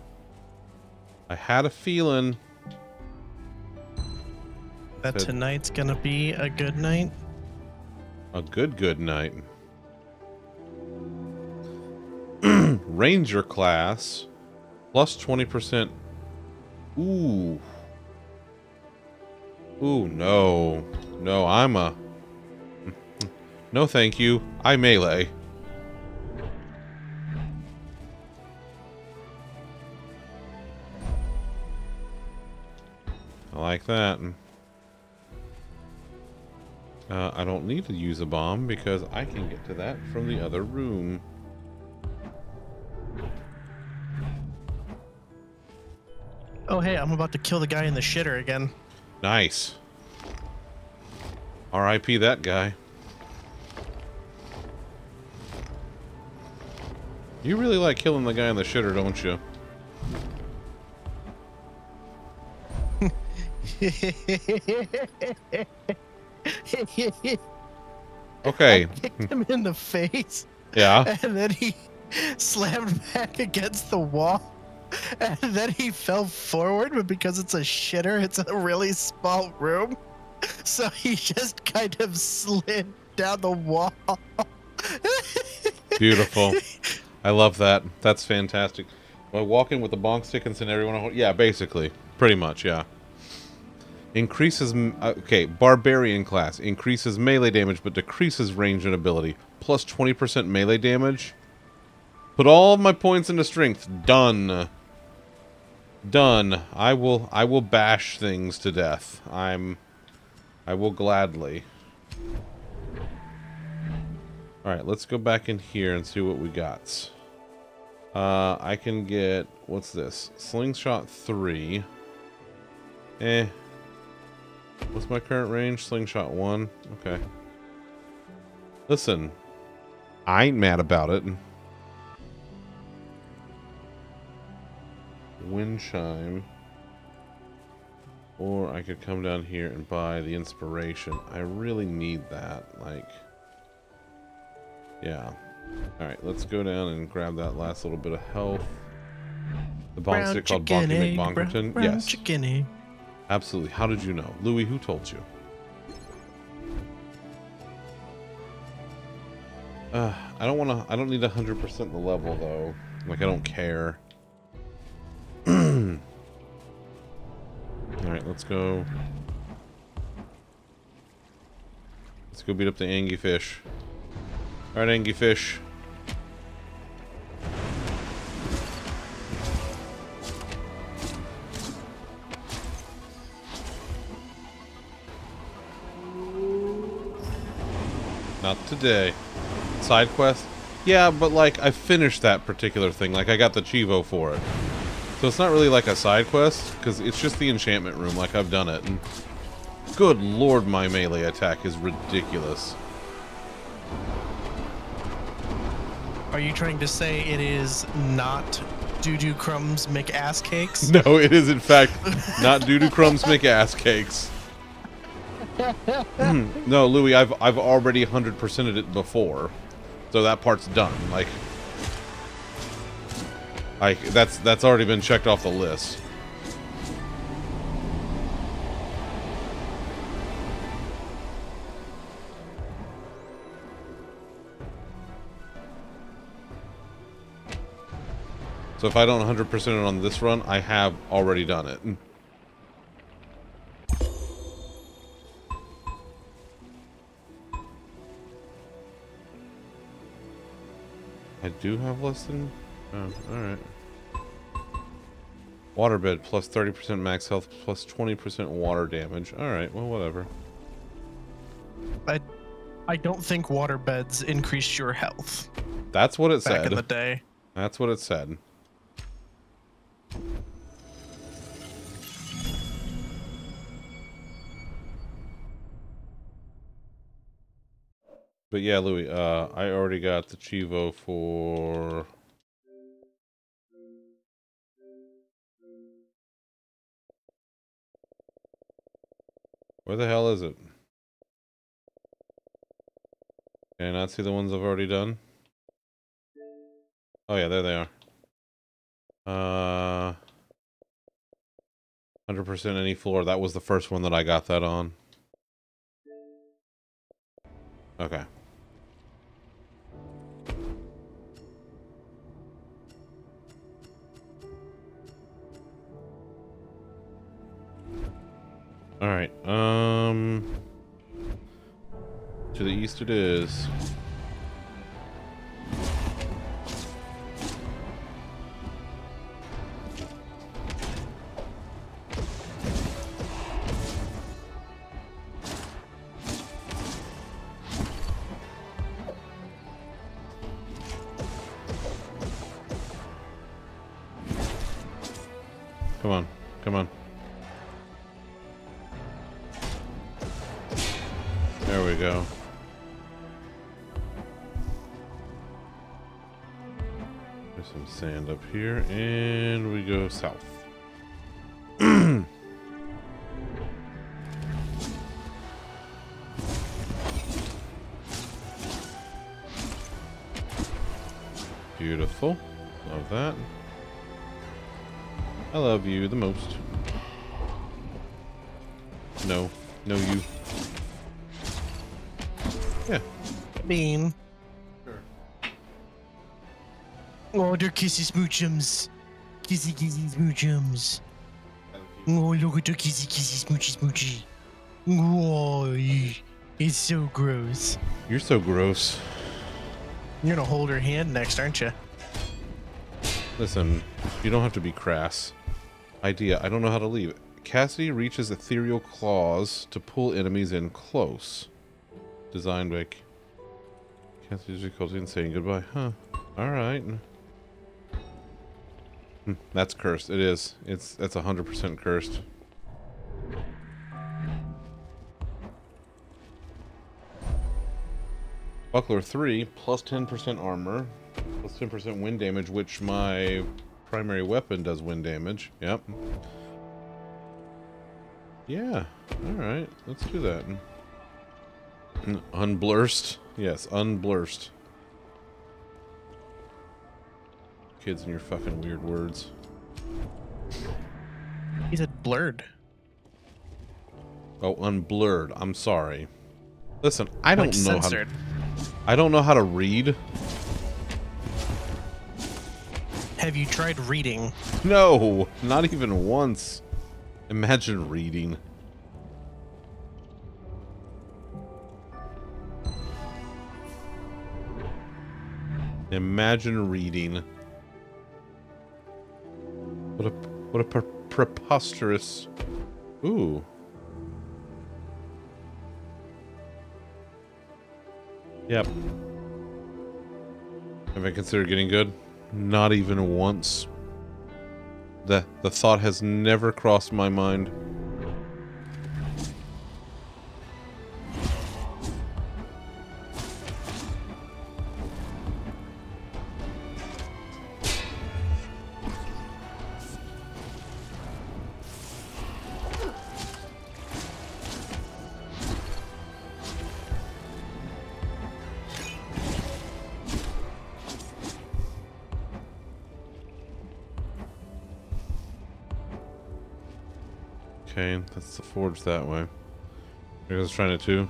I had a feeling. That tonight's gonna be a good night. A good, good night. Ranger class. Plus 20%. Ooh. Ooh, no. No, I'm a... No, thank you. I melee. I like that. Uh, I don't need to use a bomb because I can get to that from the other room. Oh hey, I'm about to kill the guy in the shitter again. Nice. R.I.P. that guy. You really like killing the guy in the shitter, don't you? Okay. Kicked him in the face, Yeah. and then he slammed back against the wall. And then he fell forward, but because it's a shitter, it's a really small room. So he just kind of slid down the wall. Beautiful. I love that. That's fantastic. By walking with the bonk stick and send everyone home. Yeah, basically. Pretty much, yeah. Increases... uh, Okay, Barbarian class. Increases melee damage but decreases range and ability. Plus 20% melee damage. Put all of my points into strength. Done. Done. I will I will bash things to death. I'm I will gladly. Alright, let's go back in here and see what we got. Uh, I can get... What's this? Slingshot 3. Eh. What's my current range? Slingshot 1. Okay. Listen. I ain't mad about it. Wind chime. Or I could come down here and buy the inspiration. I really need that. Like... Yeah. Alright, let's go down and grab that last little bit of health. The bonk stick called Bonky egg, McBonkerton? brown, brown Yes. chicken egg. Absolutely. How did you know? Louis, who told you? Uh, I don't want to... I don't need 100% the level, though. Like, I don't care. Alright, let's go... Let's go beat up the Angie fish. Alright, Angie fish. Not today. Side quest? Yeah, but like I finished that particular thing. Like I got the cheevo for it. So it's not really like a side quest because it's just the enchantment room. Like I've done it. And good lord, my melee attack is ridiculous. Are you trying to say it is not doo doo crumbs make ass cakes? No, it is in fact not doo doo crumbs make ass cakes. Hmm, no, Louis, I've I've already hundred percented it before, so that part's done. Like, that's that's already been checked off the list. So if I don't 100% it on this run, I have already done it. I do have less than... Oh, alright. Waterbed, plus 30% max health, plus 20% water damage. Alright, well, whatever. I, I don't think water beds increased your health That's what it back said. in the day. That's what it said. But yeah, Louis, uh, I already got the cheevo for... Where the hell is it? Can I not see the ones I've already done? Oh yeah, there they are. Uh, 100% any floor. That was the first one that I got that on. Okay. All right. Um to the east it is. Here, and we go south. Beautiful. Love that. I love you the most. Kissy smoochums. Kissy kissy smoochums. Oh, look at the kissy kissy smoochy smoochy. Oh, it's so gross. You're so gross. You're gonna hold her hand next, aren't you? Listen, you don't have to be crass. Idea, I don't know how to leave. Cassidy reaches ethereal claws to pull enemies in close. Designed by Cassidy's difficulty in saying goodbye. Huh. Alright. Hmm, That's cursed. It is. It's that's hundred percent cursed. Buckler 3, plus 10% armor, plus 10% wind damage, which my primary weapon does wind damage. Yep. Yeah. Alright, let's do that. Unblurst? Yes, unblurst. Kids and your fucking weird words. He said blurred. Oh, unblurred. I'm sorry. Listen, I don't like know how to, censored. I don't know how to read. Have you tried reading? No, not even once. Imagine reading. Imagine reading. What a what a pre preposterous. Ooh. Yep. Have I considered getting good? Not even once. The the thought has never crossed my mind. That way. Here goes trying to two.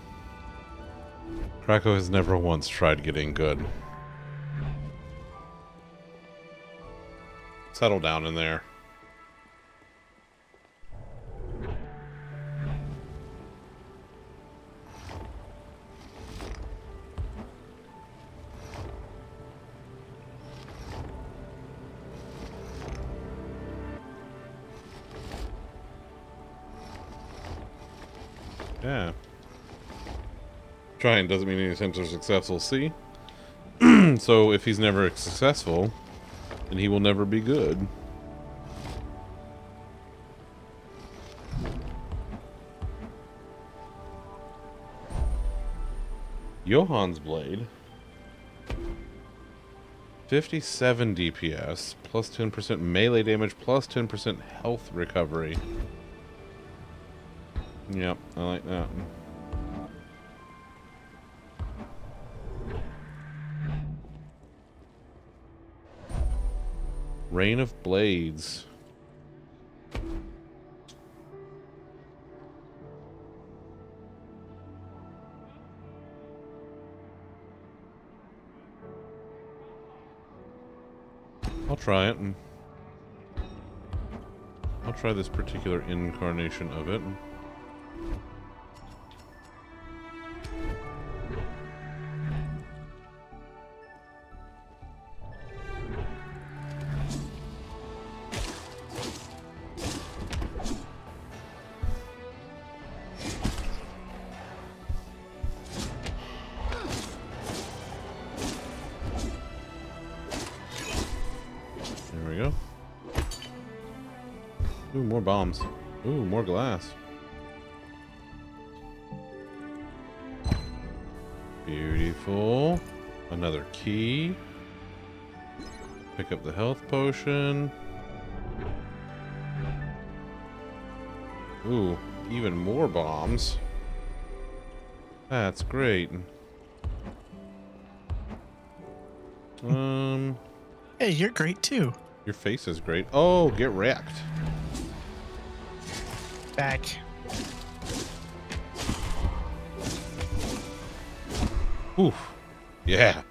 Krakow has never once tried getting good. Settle down in there. Trying doesn't mean any attempts are successful. See? so if he's never successful, then he will never be good. Johan's blade. 57 DPS, plus 10% melee damage, plus 10% health recovery. Yep, I like that. Rain of Blades. I'll try it. And I'll try this particular incarnation of it. Potion. Ooh, even more bombs. That's great. Um, Hey, you're great too. your face is great. Oh, get wrecked. Back. Oof. Yeah.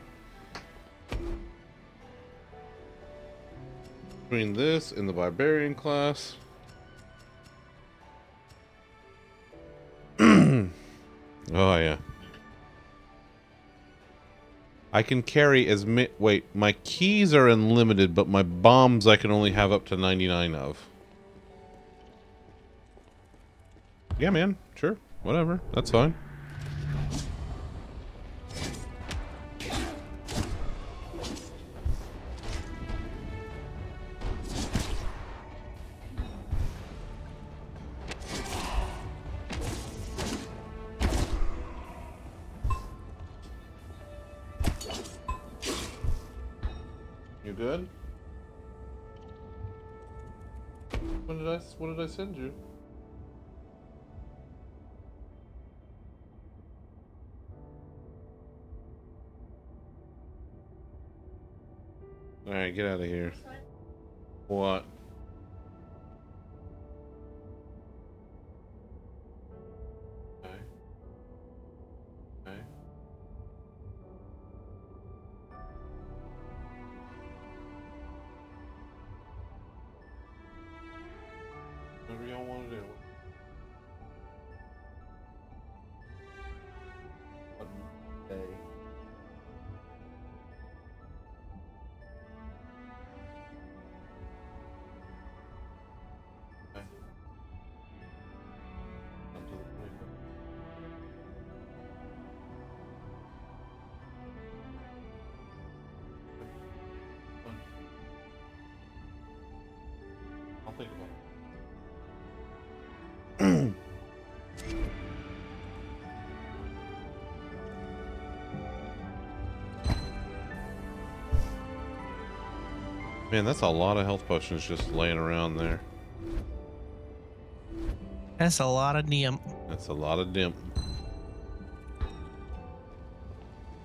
Between this and the barbarian class. oh yeah. I can carry as mi- wait, my keys are unlimited, but my bombs I can only have up to 99 of. Yeah, man. Sure. Whatever. That's fine. Send you? Man, that's a lot of health potions just laying around there. That's a lot of neum. That's a lot of dimp.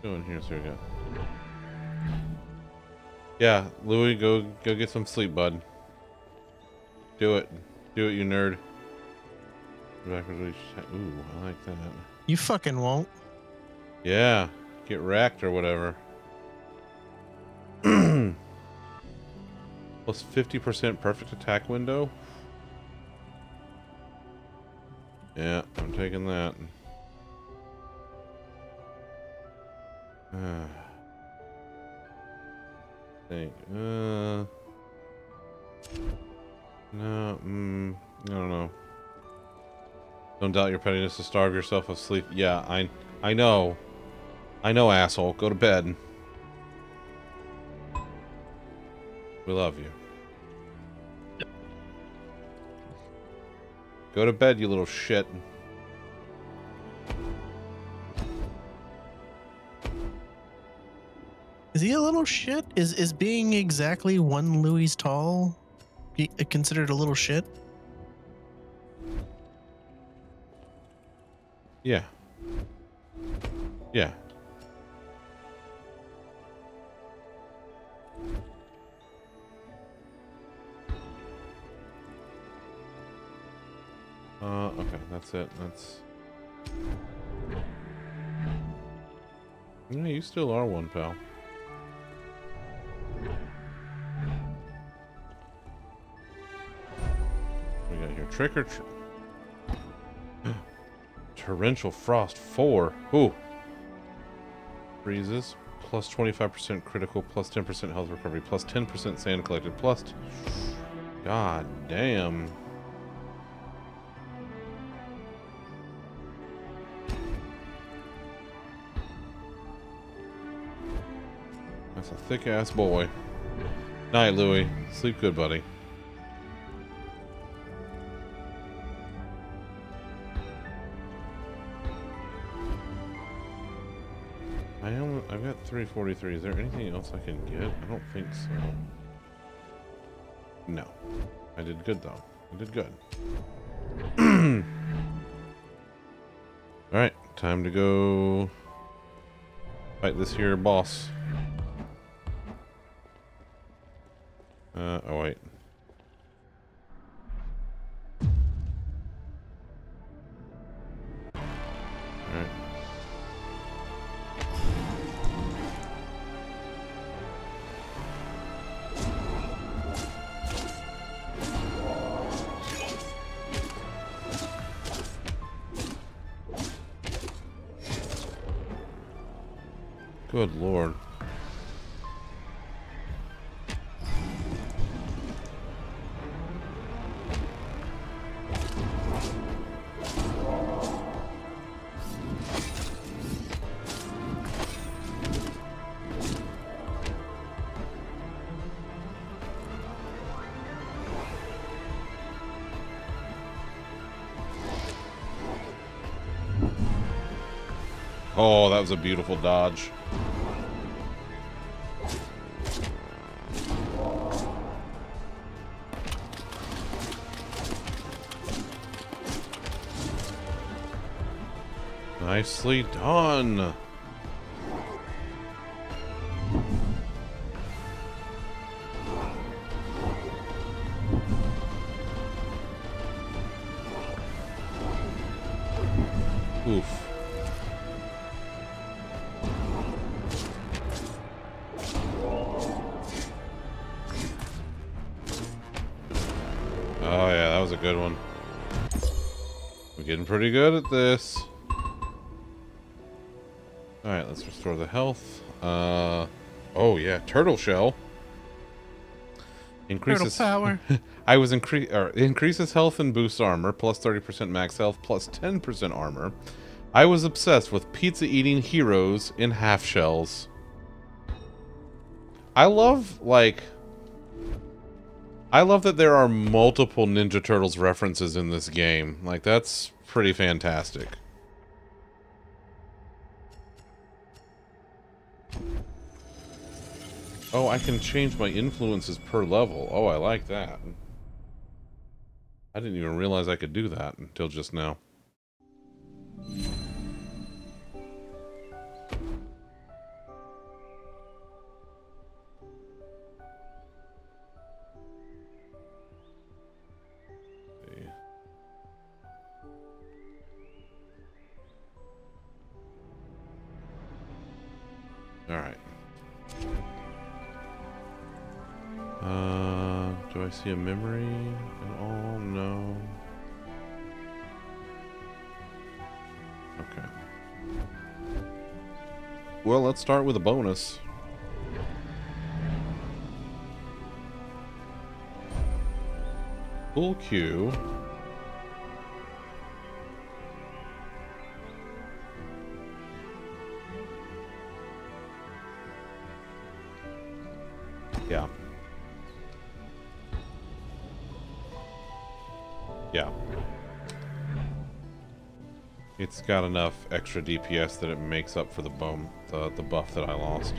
Go in here, so we go. Yeah, Louis, go go get some sleep, bud. Do it. Do it, you nerd. Reach. Ooh, I like that. You fucking won't. Yeah, get wrecked or whatever. Plus 50% perfect attack window. Yeah, I'm taking that. Ah. think. Uh. No. Mm, I don't know. Don't doubt your pettiness to starve yourself of sleep. Yeah, I. I know. I know, asshole. Go to bed. We love you. Go to bed, you little shit. Is he a little shit? Is is being exactly one Louis tall uh, considered a little shit? Yeah. Yeah. Uh, that's it. That's. Yeah, you still are one, pal. We got here trick or treat. Torrential Frost 4. Ooh. Freezes. Plus 25% critical, plus 10% health recovery, plus 10% sand collected, plus... God damn. That's a thick-ass boy. Night, Louie. Sleep good, buddy. I only, I've got 343. Is there anything else I can get? I don't think so. No. I did good, though. I did good. Alright, time to go fight this here boss. Uh, oh wait. A beautiful dodge. Nicely done. At this. Alright, let's restore the health. Uh oh yeah, turtle shell. Increases power. I was increase or increases health and boosts armor, plus 30% max health, plus 10% armor. I was obsessed with pizza eating heroes in half shells. I love like I love that there are multiple Ninja Turtles references in this game. Like that's pretty fantastic. Oh, I can change my influences per level. Oh, I like that. I didn't even realize I could do that until just now. Let's start with a bonus. Full Q. got enough extra DPS that it makes up for the bum the, the buff that I lost.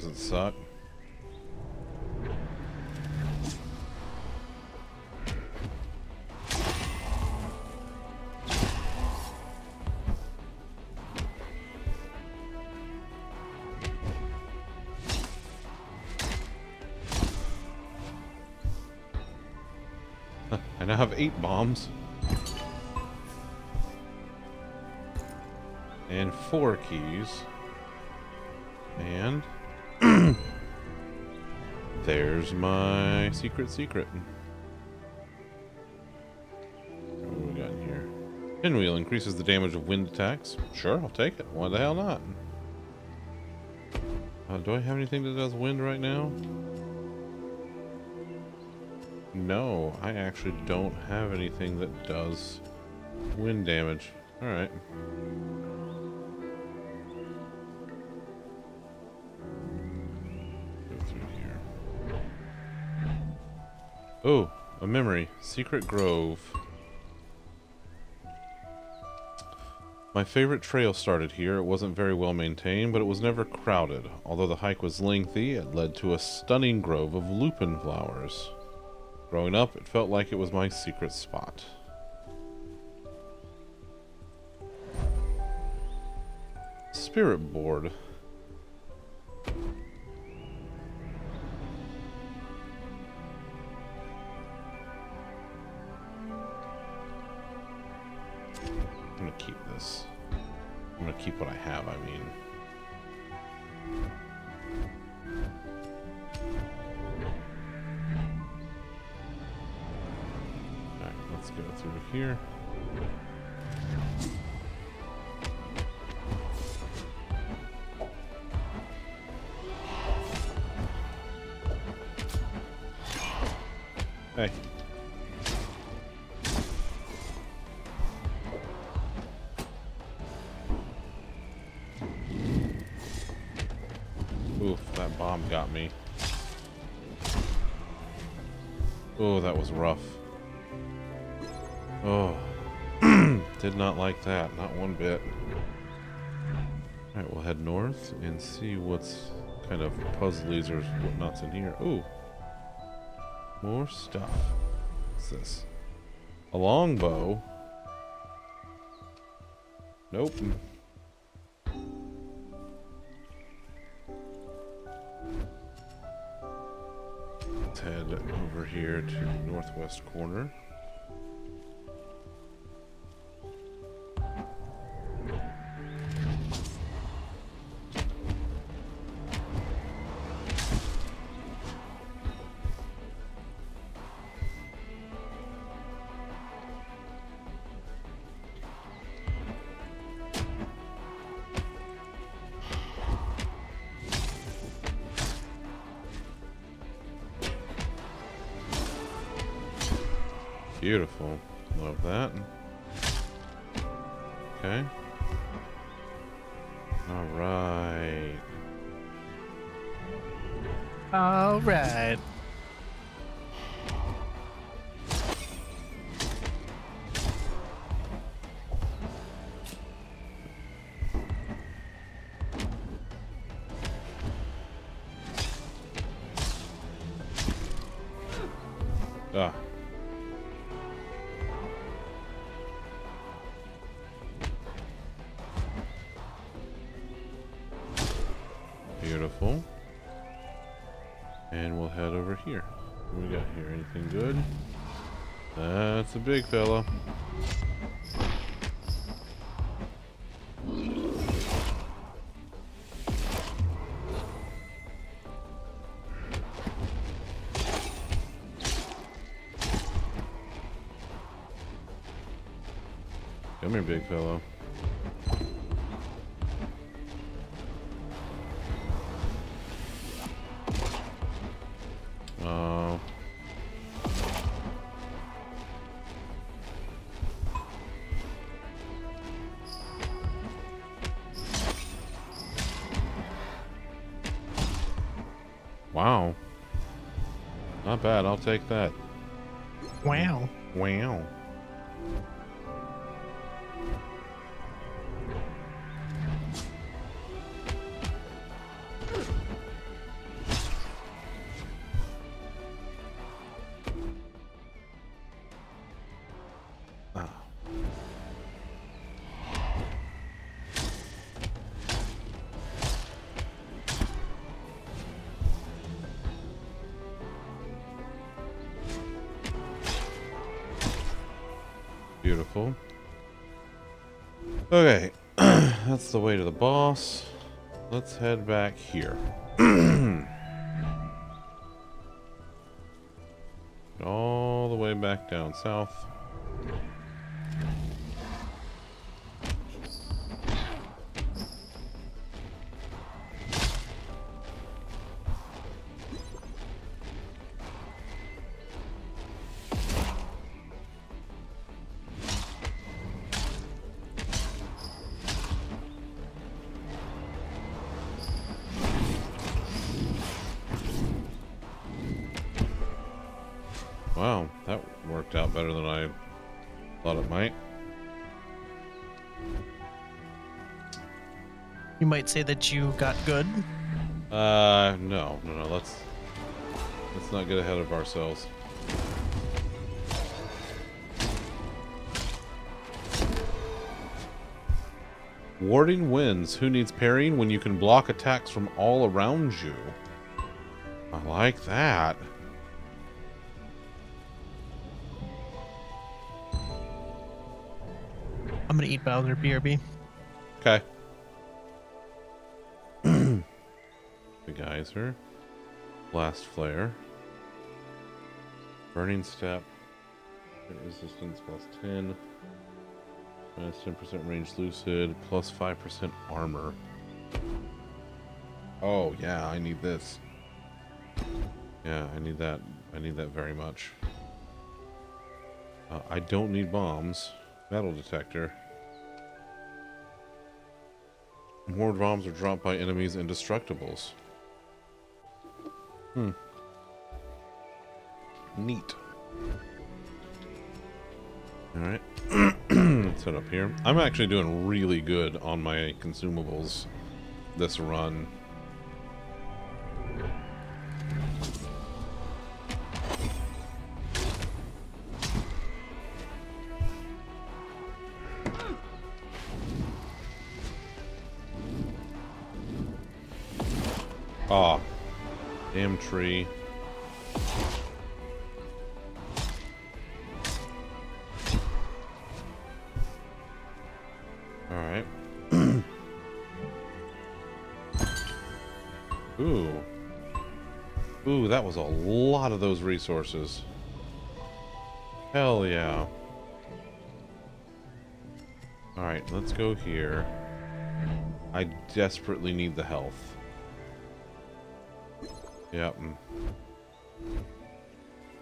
Doesn't suck. I now have eight bombs. And four keys. And there's my secret secret. What do we got in here? Pinwheel increases the damage of wind attacks. Sure, I'll take it. Why the hell not? Uh, do I have anything that does wind right now? No, I actually don't have anything that does wind damage. Alright. Secret Grove. My favorite trail started here. It wasn't very well maintained, but it was never crowded. Although the hike was lengthy, it led to a stunning grove of lupin flowers. Growing up, it felt like it was my secret spot. Spirit board. And see what's kind of puzzlies or whatnot's in here. Ooh. More stuff. What's this? A longbow? Nope. Let's head over here to northwest corner. Beautiful. Love that. Okay. All right. Big fella. Not bad, I'll take that. Wow. Wow. Let's head back here. All the way back down south. Say that you got good. Uh, no, no, no. Let's let's not get ahead of ourselves. Warding wins. Who needs parrying when you can block attacks from all around you? I like that. I'm gonna eat Bowser BRB. Okay. Geyser. Blast flare. Burning step. Resistance plus 10. Minus 10% range lucid. Plus 5% armor. Oh, yeah, I need this. Yeah, I need that. I need that very much. Uh, I don't need bombs. Metal detector. More bombs are dropped by enemies indestructibles. Hmm. Neat. Alright. Let's up here. I'm actually doing really good on my consumables this run. Tree. Alright. Ooh. Ooh, that was a lot of those resources. Hell yeah. Alright, let's go here. I desperately need the health. Yep.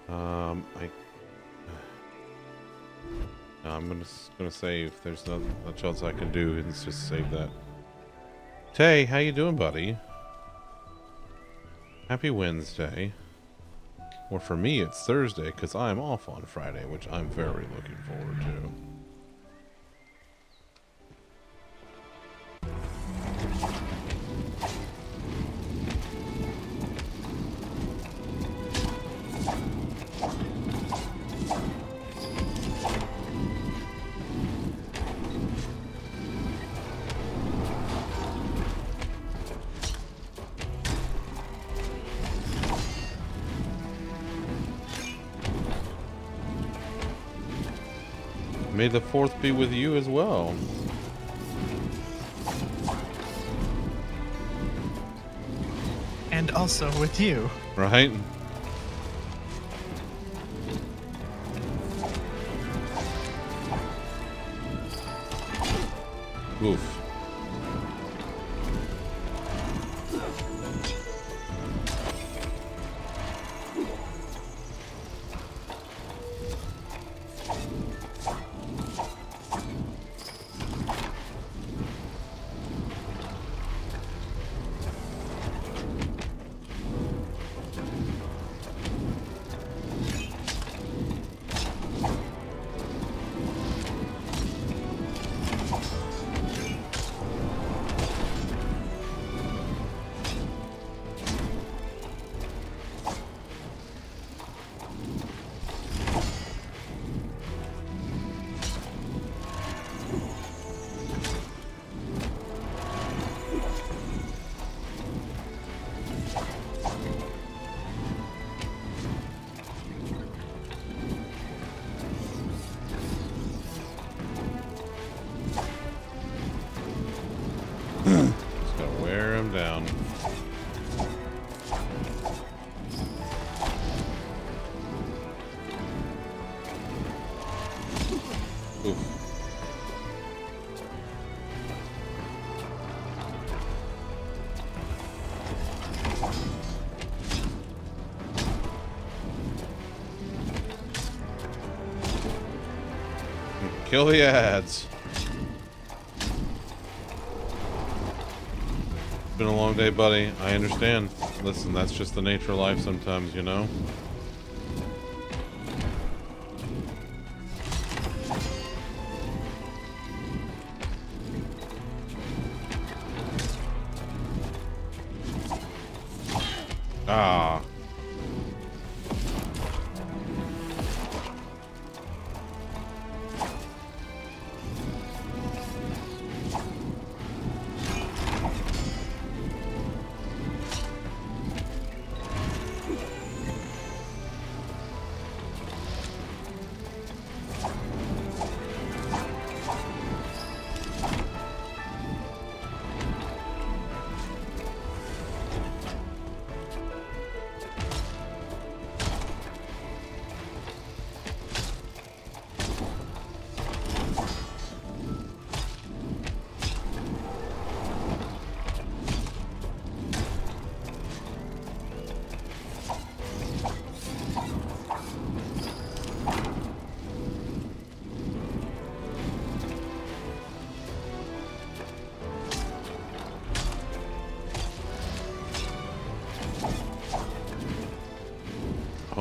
Um, I. No, I'm gonna gonna save. There's not much else I can do. Let's just save that. Tay, how you doing, buddy? Happy Wednesday. Or for me, it's Thursday because I'm off on Friday, which I'm very looking forward to. May the fourth be with you as well. And also with you. Right? Oof. Kill the ads. Been a long day, buddy. I understand. Listen, that's just the nature of life sometimes, you know?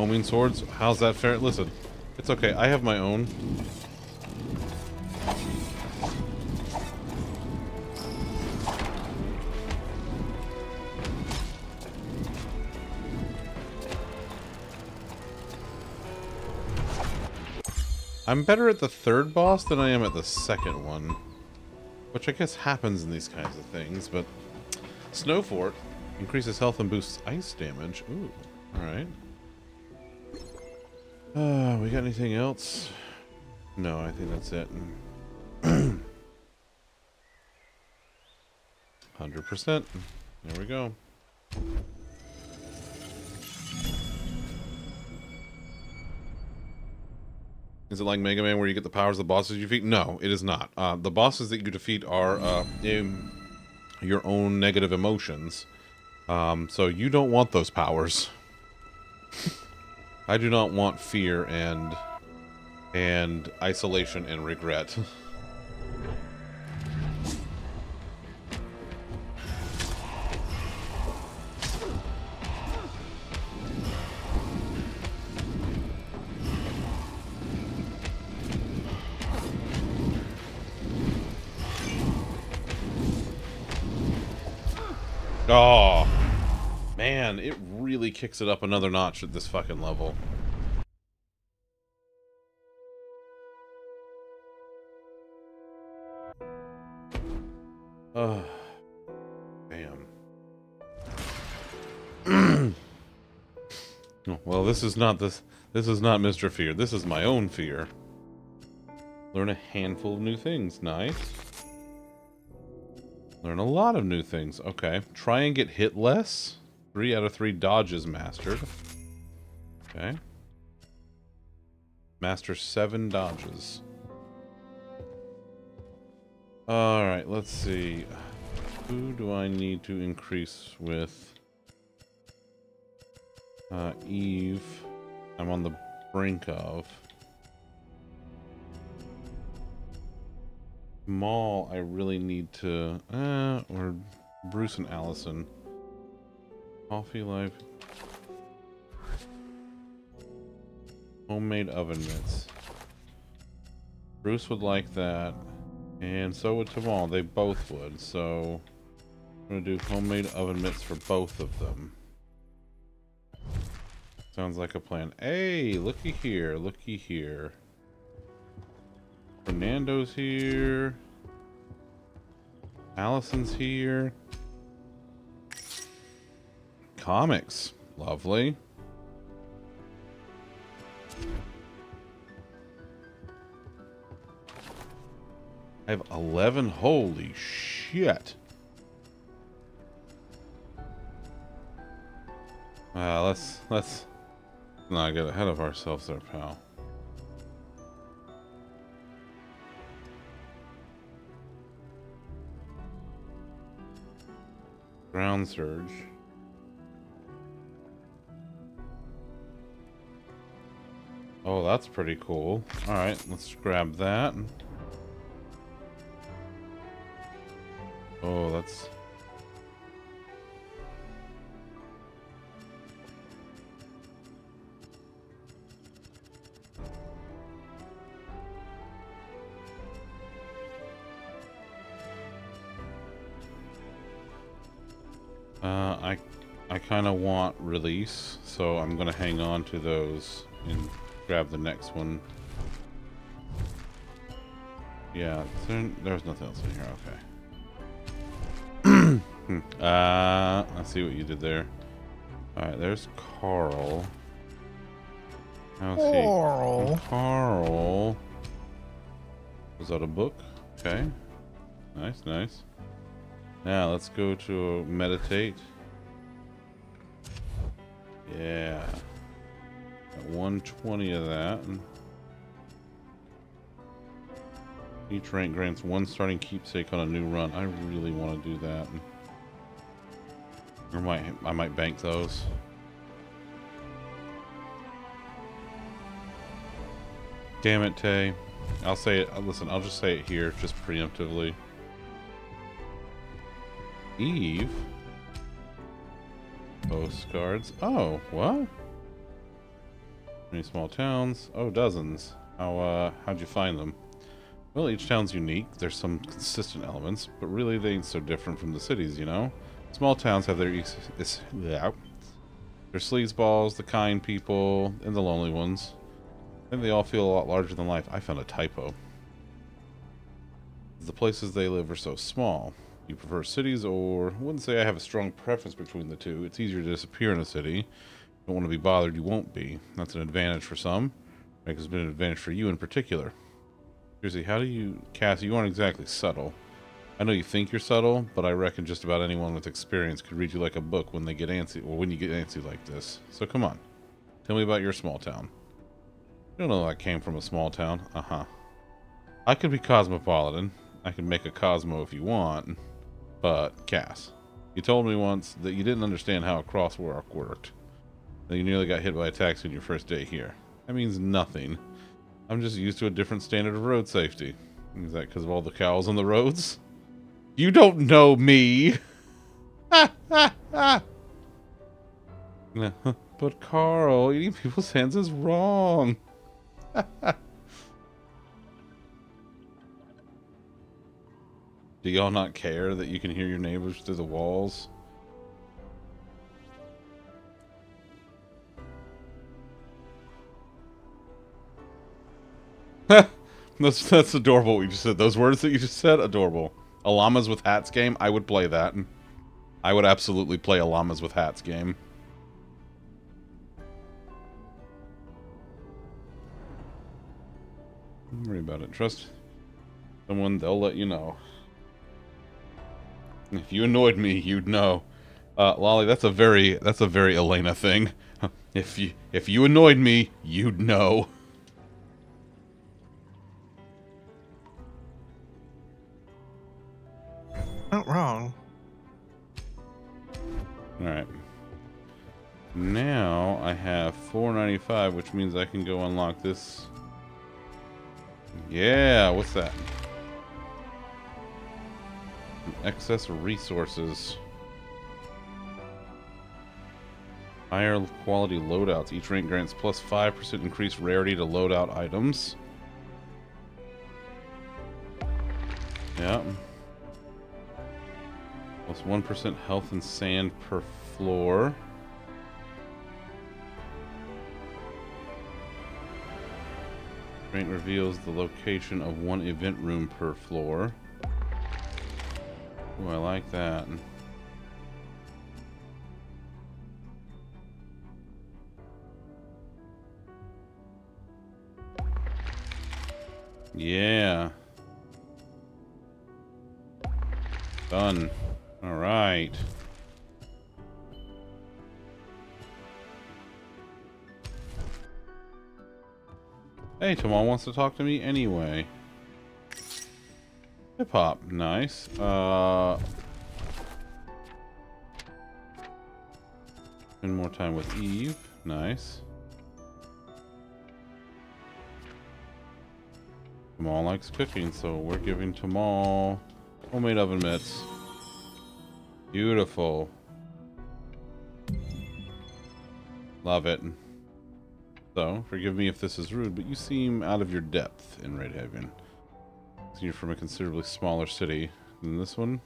Homing swords? How's that fair? Listen, it's okay. I have my own. I'm better at the third boss than I am at the second one. Which I guess happens in these kinds of things, but... Snowfort increases health and boosts ice damage. Ooh, alright. Uh, we got anything else? No, I think that's it. Hundred percent. There we go. Is it like Mega Man where you get the powers of the bosses you defeat? No, it is not. Uh, the bosses that you defeat are uh, your own negative emotions. Um, so you don't want those powers. I do not want fear and and isolation and regret. kicks it up another notch at this fucking level. Oh, damn. Well, this is not this. This is not Mr. Fear. This is my own fear. Learn a handful of new things. Nice. Learn a lot of new things. Okay. Try and get hit less. Three out of three dodges mastered. Okay. Master seven dodges. Alright, let's see. Who do I need to increase with? Uh, Eve. I'm on the brink of. Maul, I really need to... Uh, or Bruce and Allison. Coffee Life. Homemade oven mitts. Bruce would like that. And so would Tamal. They both would. So I'm going to do homemade oven mitts for both of them. Sounds like a plan. Hey, looky here. Looky here. Fernando's here. Allison's here. Comics. Lovely. I have 11. Holy shit. Uh, let's let's not get ahead of ourselves there, pal. Ground surge. Oh, that's pretty cool. Alright, let's grab that. Oh, that's... Uh, I, I kind of want release, so I'm gonna hang on to those and grab the next one. Yeah, there, there's nothing else in here. Okay. Uh, I see what you did there. All right, there's Carl. How's he? Carl. Was that a book? Okay. Nice, nice. Now let's go to meditate. Yeah. Got 120 of that. Each rank grants one starting keepsake on a new run. I really want to do that. Or might I might bank those. Damn it, Tay. I'll say it. Listen, I'll just say it here, just preemptively. Eve. Postcards. Oh, what? Many small towns. Oh, dozens. How uh, how'd you find them? Well, each town's unique. There's some consistent elements, but really they ain't so different from the cities, you know. Small towns have their yeah, their sleazeballs, the kind people, and the lonely ones. Think they all feel a lot larger than life. I found a typo. The places they live are so small. You prefer cities, or I wouldn't say I have a strong preference between the two. It's easier to disappear in a city. Don't want to be bothered, you won't be. That's an advantage for some. Think it's been an advantage for you in particular. Seriously, how do you... Cassie, you aren't exactly subtle. I know you think you're subtle, but I reckon just about anyone with experience could read you like a book when they get antsy, or when you get antsy like this. So come on. Tell me about your small town. You don't know I came from a small town. Uh-huh. I could be cosmopolitan. I can make a Cosmo if you want. But, Cass, you told me once that you didn't understand how a crosswalk worked. You nearly got hit by a taxi on your first day here. That means nothing. I'm just used to a different standard of road safety. Is that because of all the cows on the roads? You don't know me! Ha ha ha! But Carl, eating people's hands is wrong. Do y'all not care that you can hear your neighbors through the walls? that's that's adorable what you just said. Those words that you just said, adorable. A llamas with hats game, I would play that. I would absolutely play a llamas with hats game. Don't worry about it. Trust someone, they'll let you know. If you annoyed me, you'd know. Uh, Lolly, that's a very that's a very Elena thing. If you if you annoyed me, you'd know. Not wrong. All right. Now I have 495, which means I can go unlock this. Yeah, what's that? Excess resources. Higher quality loadouts. Each rank grants plus 5% increased rarity to loadout items. Yeah. Plus 1% health and sand per floor. Rank reveals the location of one event room per floor. Ooh, I like that. Yeah. Done. All right. Hey, Tamal wants to talk to me anyway. Hip hop, nice. Uh, spend more time with Eve, nice. Tamal likes cooking, so we're giving Tamal homemade oven mitts. Beautiful. Love it. So, forgive me if this is rude, but you seem out of your depth in Redhaven. You're from a considerably smaller city than this one.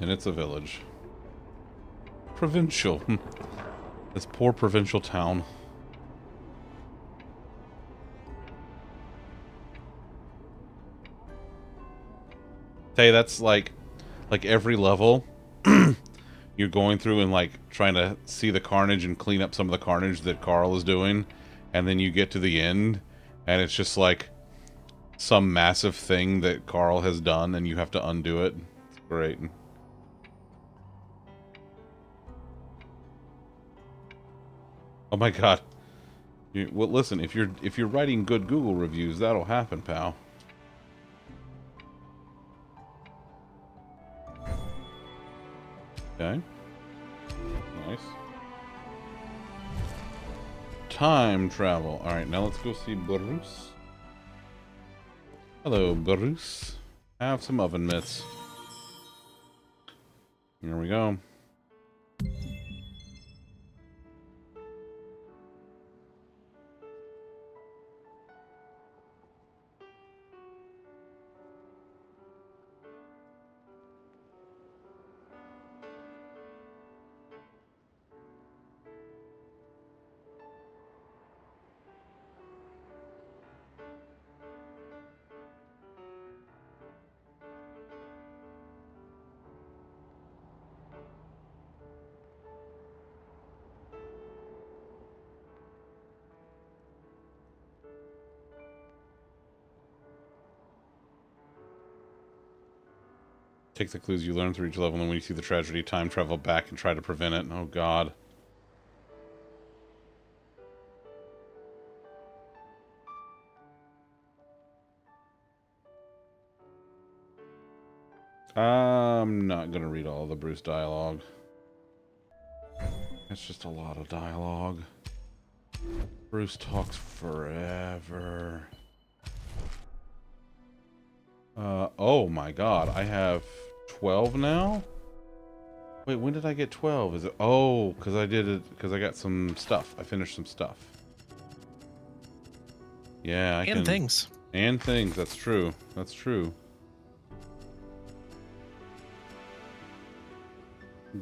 And it's a village. Provincial. Hmm. this poor provincial town. Hey, that's like, like every level, you're going through and like trying to see the carnage and clean up some of the carnage that Carl is doing, and then you get to the end, and it's just like some massive thing that Carl has done, and you have to undo it. It's great. Oh my god. You, well, listen, if you're if you're writing good Google reviews, that'll happen, pal. Okay. Nice. Time travel. Alright, now let's go see Bruce. Hello, Bruce. Have some oven mitts. Here we go. Take the clues you learn through each level, and when you see the tragedy, time travel back and try to prevent it. Oh, God. I'm not going to read all the Bruce dialogue. It's just a lot of dialogue. Bruce talks forever. Uh, oh my god, I have 12 now? Wait, when did I get 12? Is it... Oh, because I did it... Because I got some stuff. I finished some stuff. Yeah, I and can... things. And things. That's true. That's true.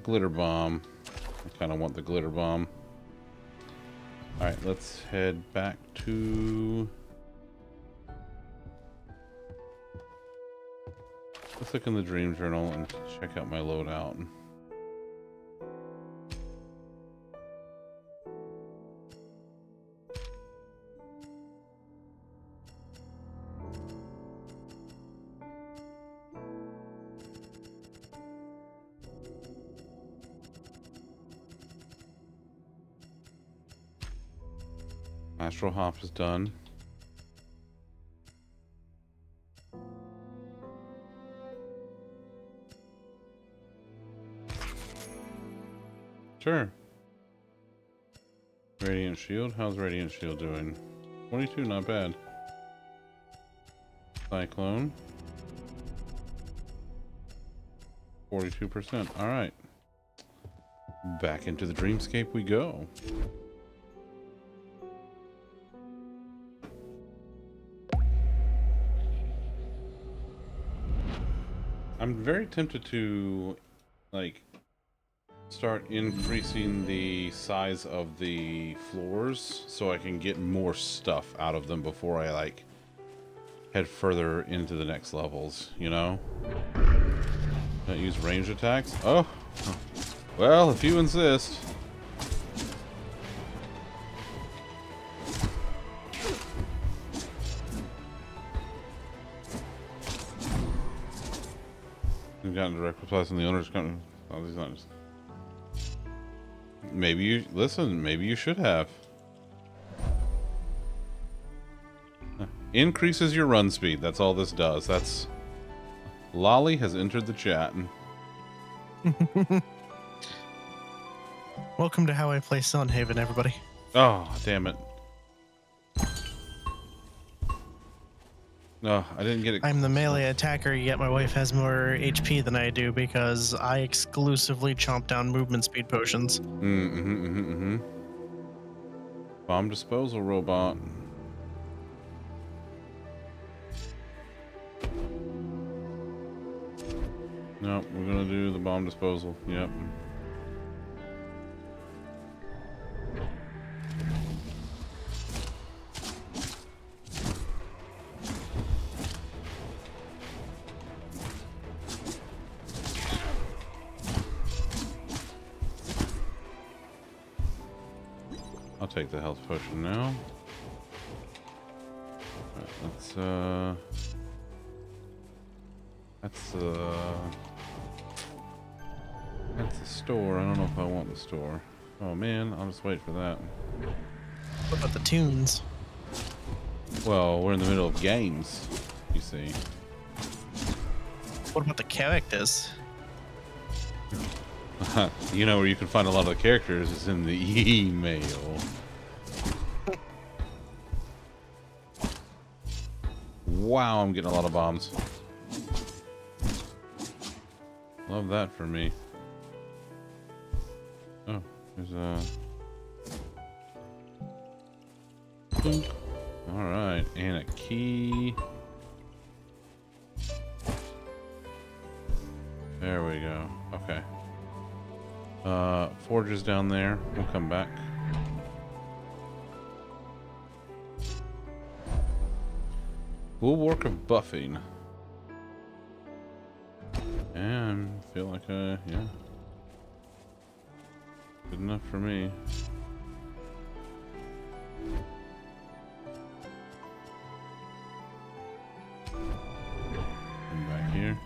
Glitter bomb. I kind of want the glitter bomb. Alright, let's head back to... Let's look in the dream journal and check out my loadout. Astral Hop is done. Sure. Radiant Shield? How's Radiant Shield doing? 22, not bad. Cyclone. 42%. Alright. Back into the dreamscape we go. I'm very tempted to, like, start increasing the size of the floors so I can get more stuff out of them before I like head further into the next levels, you know? Don't use range attacks? Oh! Well, if you insist. We've gotten direct replies from the owners. Company. Oh, these aren't Maybe you listen. Maybe you should have. Increases your run speed. That's all this does. That's. Lolly has entered the chat. Welcome to How I Play Sunhaven, everybody. oh, damn it. No, I didn't get it. I'm the melee attacker, yet my wife has more HP than I do because I exclusively chomp down movement speed potions. Mm-hmm, mm-hmm, mm-hmm. Bomb disposal robot. Nope, we're gonna do the bomb disposal. Yep. Oh man, I'll just wait for that. What about the tunes? Well, we're in the middle of games, you see. What about the characters? you know where you can find a lot of the characters is in the email. Wow, I'm getting a lot of bombs. Love that for me. There's a. All right, and a key. There we go. Okay. Uh, Forge is down there. We'll come back. Bulwark of Buffing. And feel like uh yeah. Good enough for me. Come back here.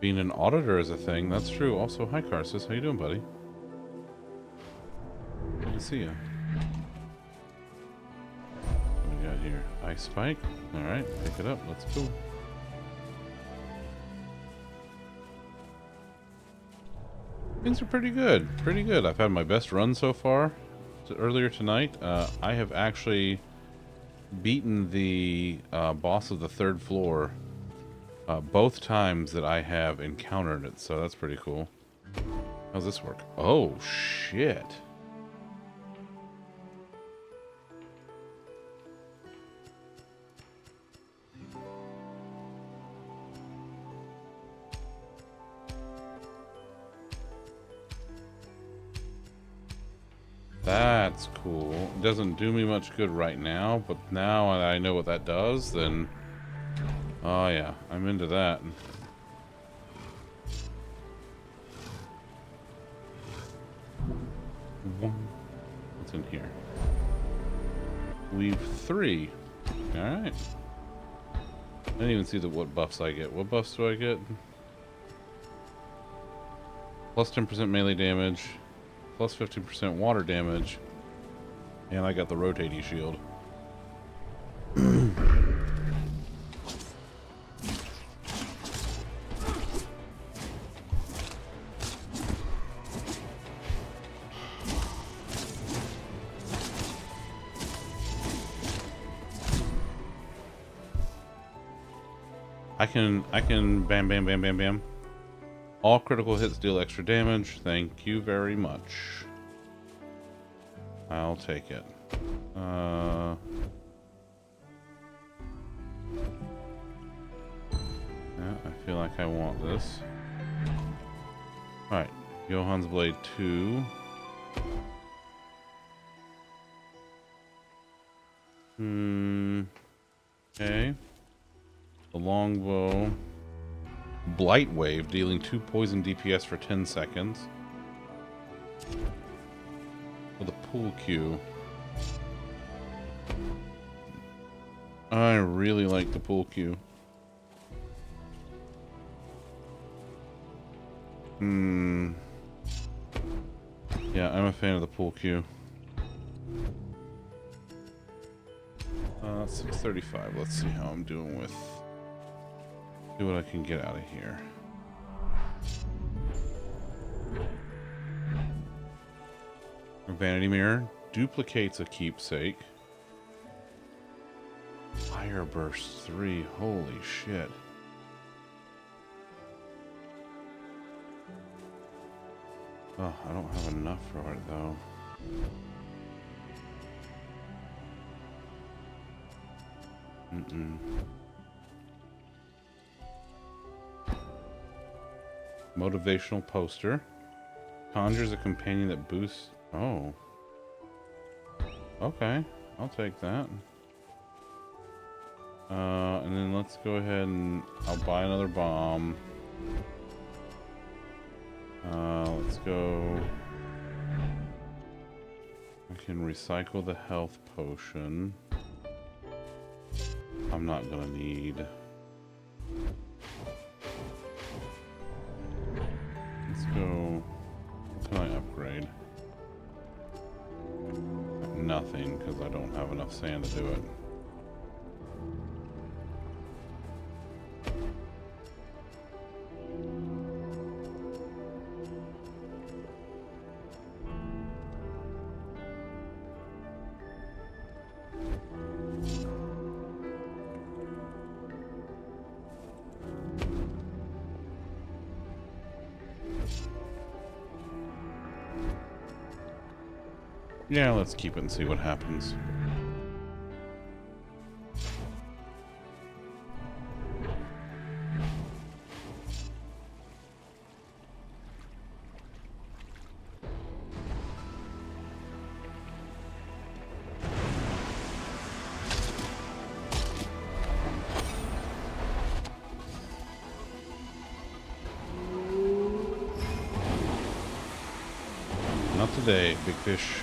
Being an auditor is a thing. That's true. Also, hi Carsus. How you doing, buddy? Good to see you. What we got here? Ice spike. All right, pick it up. Let's go. Things are pretty good. Pretty good. I've had my best run so far. Earlier tonight, uh, I have actually beaten the uh, boss of the third floor uh, both times that I have encountered it, so that's pretty cool. How's this work? Oh, shit. That's cool. It doesn't do me much good right now, but now I know what that does, then... Oh yeah, I'm into that. What's in here? We've three. Alright. I didn't even see the what buffs I get. What buffs do I get? Plus 10% melee damage, plus 15% water damage, and I got the rotating shield. I can I can bam bam bam bam bam. All critical hits deal extra damage. Thank you very much. I'll take it. Uh Yeah, I feel like I want this. Alright, Johan's Blade 2. Hmm. Okay. The longbow. Blight Wave, dealing 2 poison DPS for 10 seconds. With a pool cue. I really like the pool cue. Hmm. Yeah, I'm a fan of the pool cue. Uh, 635. Let's see how I'm doing with... See what I can get out of here. Vanity mirror duplicates a keepsake. Fire burst 3. Holy shit. Oh, I don't have enough for it though. Mm-mm. Motivational poster. Conjures a companion that boosts... Oh. Okay. I'll take that. Uh, and then let's go ahead and... I'll buy another bomb. Uh, let's go... I can recycle the health potion. I'm not gonna need... Let's go... What can I upgrade? Nothing, because I don't have enough sand to do it. Yeah, let's keep it and see what happens. Not today, big fish.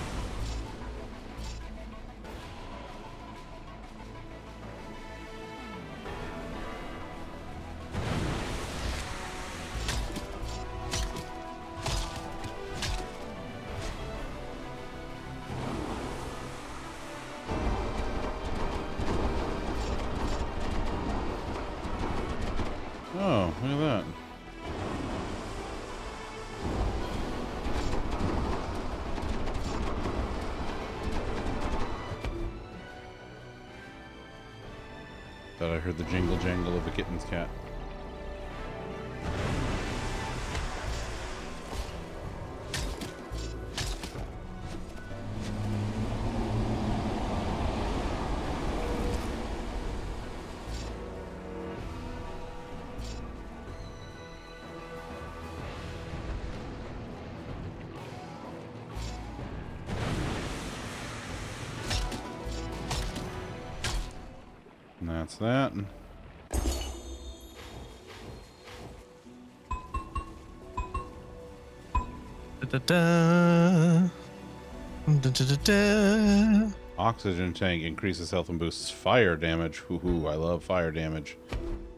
That's that. Da-da-da. Da-da-da-da. Oxygen tank increases health and boosts fire damage. Hoo hoo, I love fire damage. I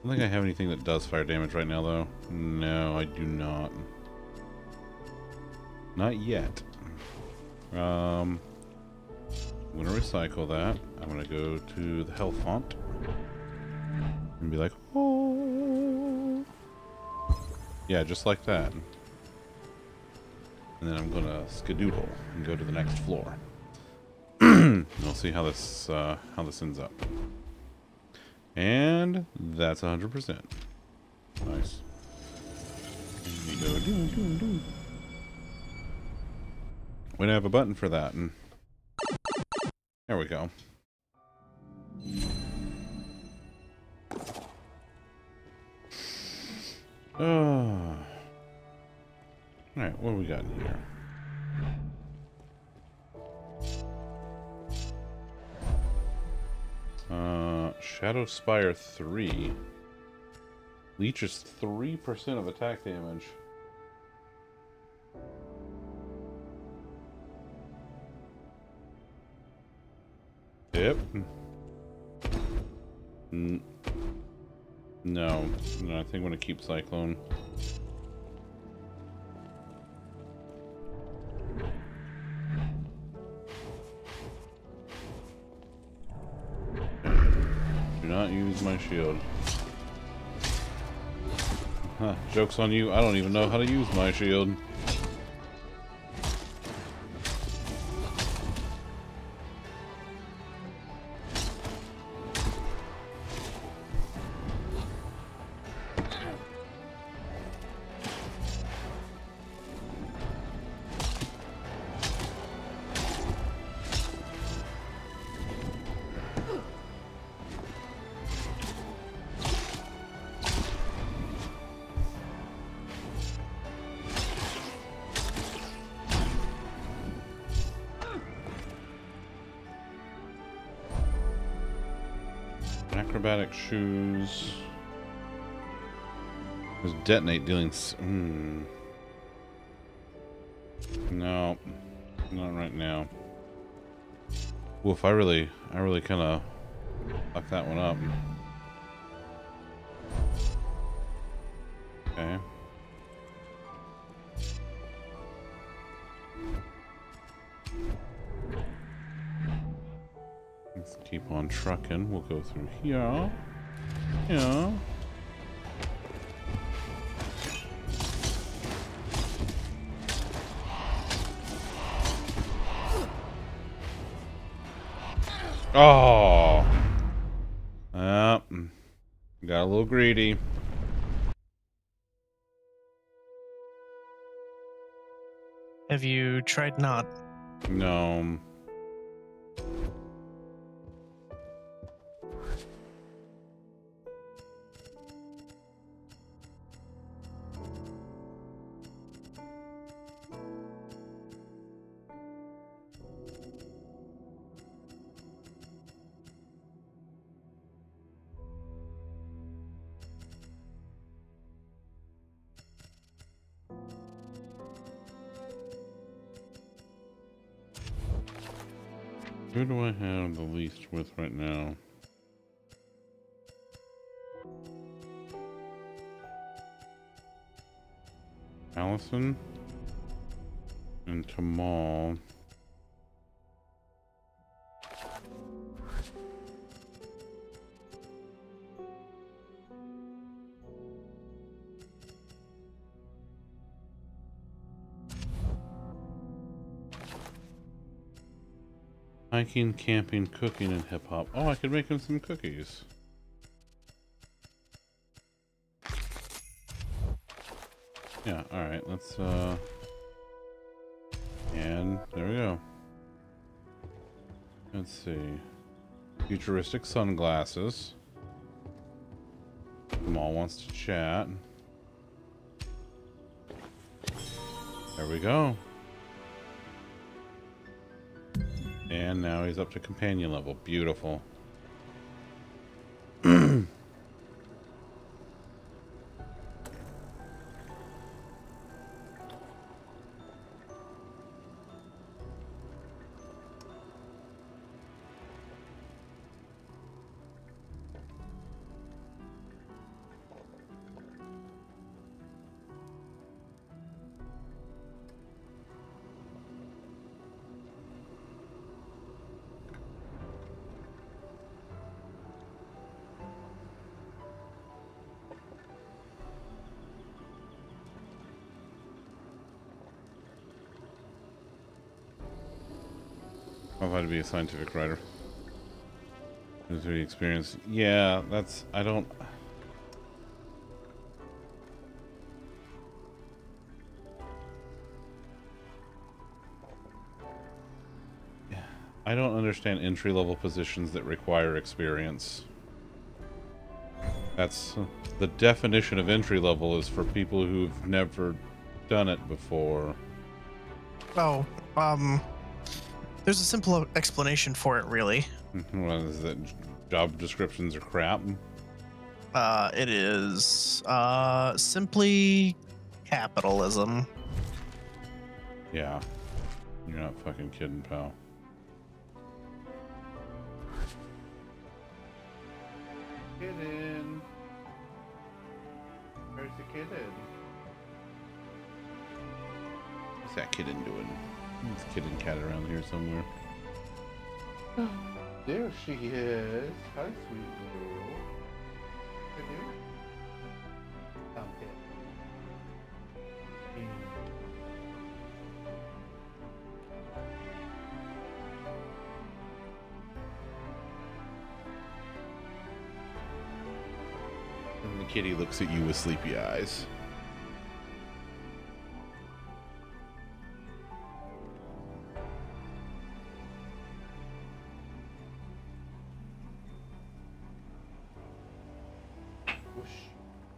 don't think I have anything that does fire damage right now, though. No, I do not. Not yet. Um, I'm gonna recycle that. I'm gonna go to the health font and be like, oh, yeah, just like that. And then I'm gonna skedoodle and go to the next floor. we'll see how this uh, how this ends up. And that's 100%. Nice. We don't have a button for that, and there we go. Oh. Alright, what do we got here? Uh, Shadow Spire 3. Leeches 3% of attack damage. Yep. No, no, I think I'm gonna keep Cyclone. Do not use my shield. Huh, joke's on you, I don't even know how to use my shield. Detonate dealing. Hmm. No, not right now. Woof! I really, I really kind of fucked that one up. Okay. Let's keep on trucking. We'll go through here. Yeah. Oh. Yep. Got a little greedy. Have you tried not? No. Who do I have the least with right now? Allison and Kamal. Hiking, camping, cooking, and hip hop. Oh, I could make him some cookies. Yeah, alright, let's, uh... And there we go. Let's see. Futuristic sunglasses. Kamal wants to chat. There we go. And now he's up to companion level. Beautiful. I've to be a scientific writer. Misery experience. Yeah, that's. I don't. I don't understand entry level positions that require experience. That's the definition of entry level is for people who've never done it before. Oh, um, there's a simple explanation for it, really. What is that? Job descriptions are crap. Uh, it is uh simply capitalism. Yeah. You're not fucking kidding, pal. somewhere. There she is. Hi, sweet girl. Down there. Mm. And the kitty looks at you with sleepy eyes.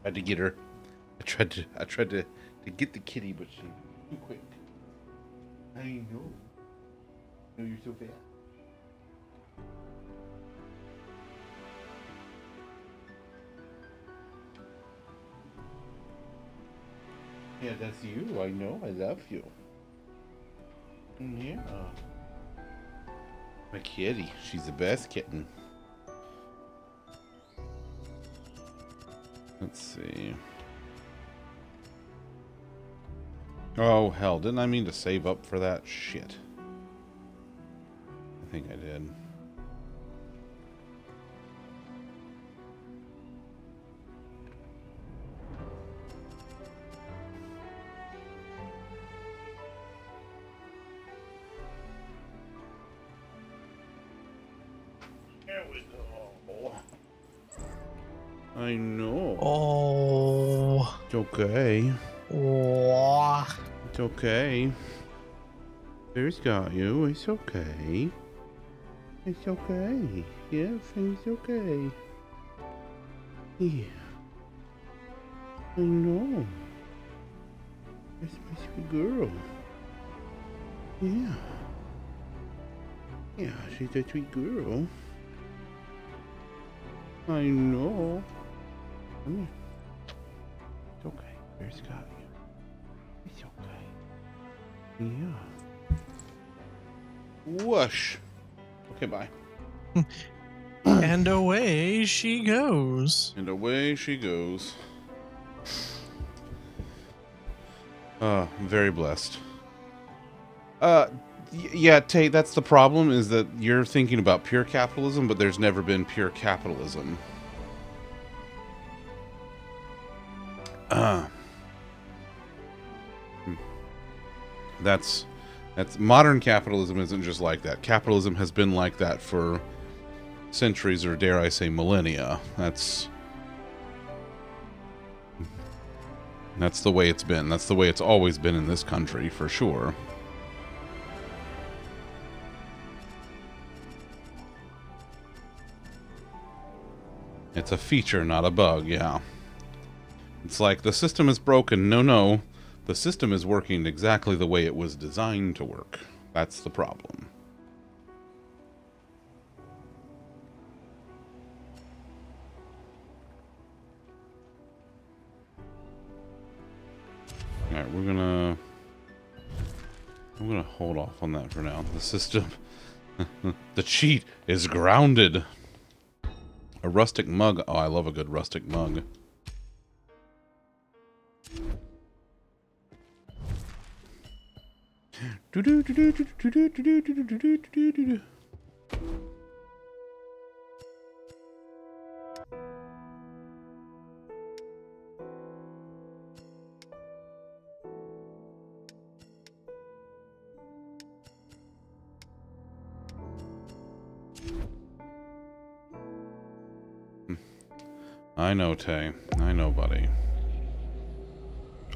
Tried to get her. I tried to. I tried to to get the kitty, but she too quick. I know. No, you're so fast. Yeah, that's you. I know. I love you. Yeah. My kitty. She's the best kitten. Let's see. Oh, hell. Didn't I mean to save up for that? Shit. I think I did. Okay. Wah. It's okay. Bear's got you. It's okay. It's okay. Yeah, everything's okay. Yeah. I know. That's my sweet girl. Yeah. Yeah, she's a sweet girl. I know. Come here. It's Bear's got you. It's okay. Yeah. Whoosh. Okay, bye. and away she goes. And away she goes. Uh, I'm very blessed. Uh, yeah, Tate, that's the problem is that you're thinking about pure capitalism, but there's never been pure capitalism. Uh, that's that's modern capitalism isn't just like that. Capitalism has been like that for centuries or dare I say millennia. That's That's the way it's been. That's the way it's always been in this country for sure. It's a feature, not a bug, yeah. It's like the system is broken. No, no. The system is working exactly the way it was designed to work. That's the problem. Alright, we're gonna... I'm gonna hold off on that for now. The system... the cheat is grounded. A rustic mug. Oh, I love a good rustic mug. Hmm. I know, Tay. I know, buddy.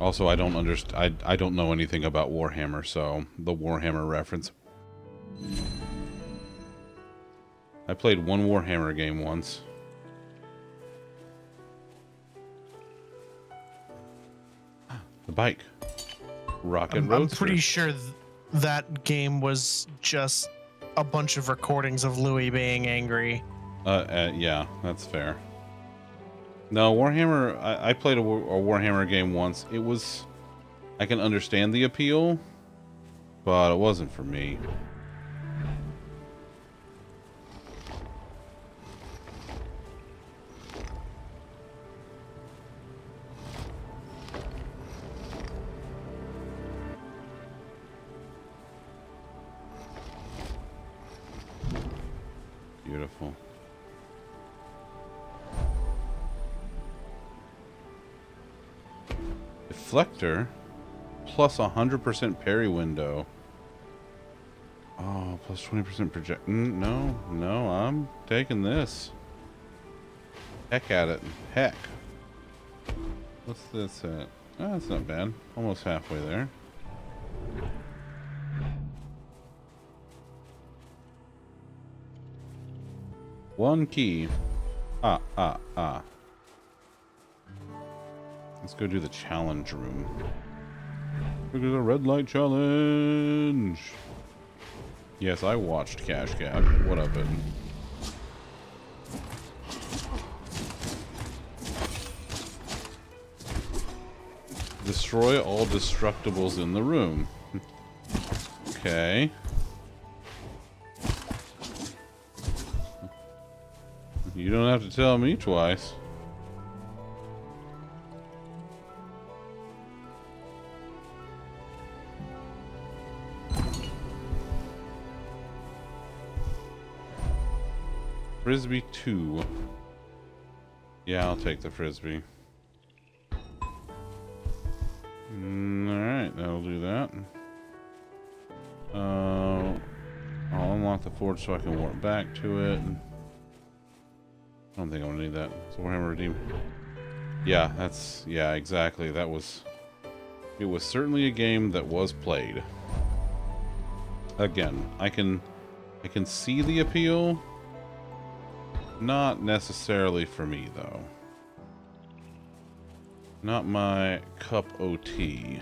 Also, I don't understand. I I don't know anything about Warhammer, so the Warhammer reference. I played one Warhammer game once. The bike. Rocket I'm, I'm pretty sure th- that game was just a bunch of recordings of Louis being angry. Uh, uh, yeah, that's fair. No, Warhammer. I, I played a, War, a Warhammer game once. It was. I can understand the appeal, but it wasn't for me. Deflector plus 100% parry window. Oh, plus 20% project. Mm, no, no, I'm taking this. Heck at it. Heck. What's this at? Oh, that's not bad. Almost halfway there. One key. Ah, ah, ah. Let's go do the challenge room. Look at the red light challenge. Yes, I watched Cash Cab. What up? Destroy all destructibles in the room. okay. You don't have to tell me twice. Frisbee 2. Yeah, I'll take the Frisbee. Mm, Alright, that'll do that. Uh, I'll unlock the forge so I can warp back to it. I don't think I'm gonna need that. So Warhammer Redeem. Yeah, that's yeah, exactly. That was it was certainly a game that was played. Again, I can I can see the appeal. Not necessarily for me though. Not my cup o' tea.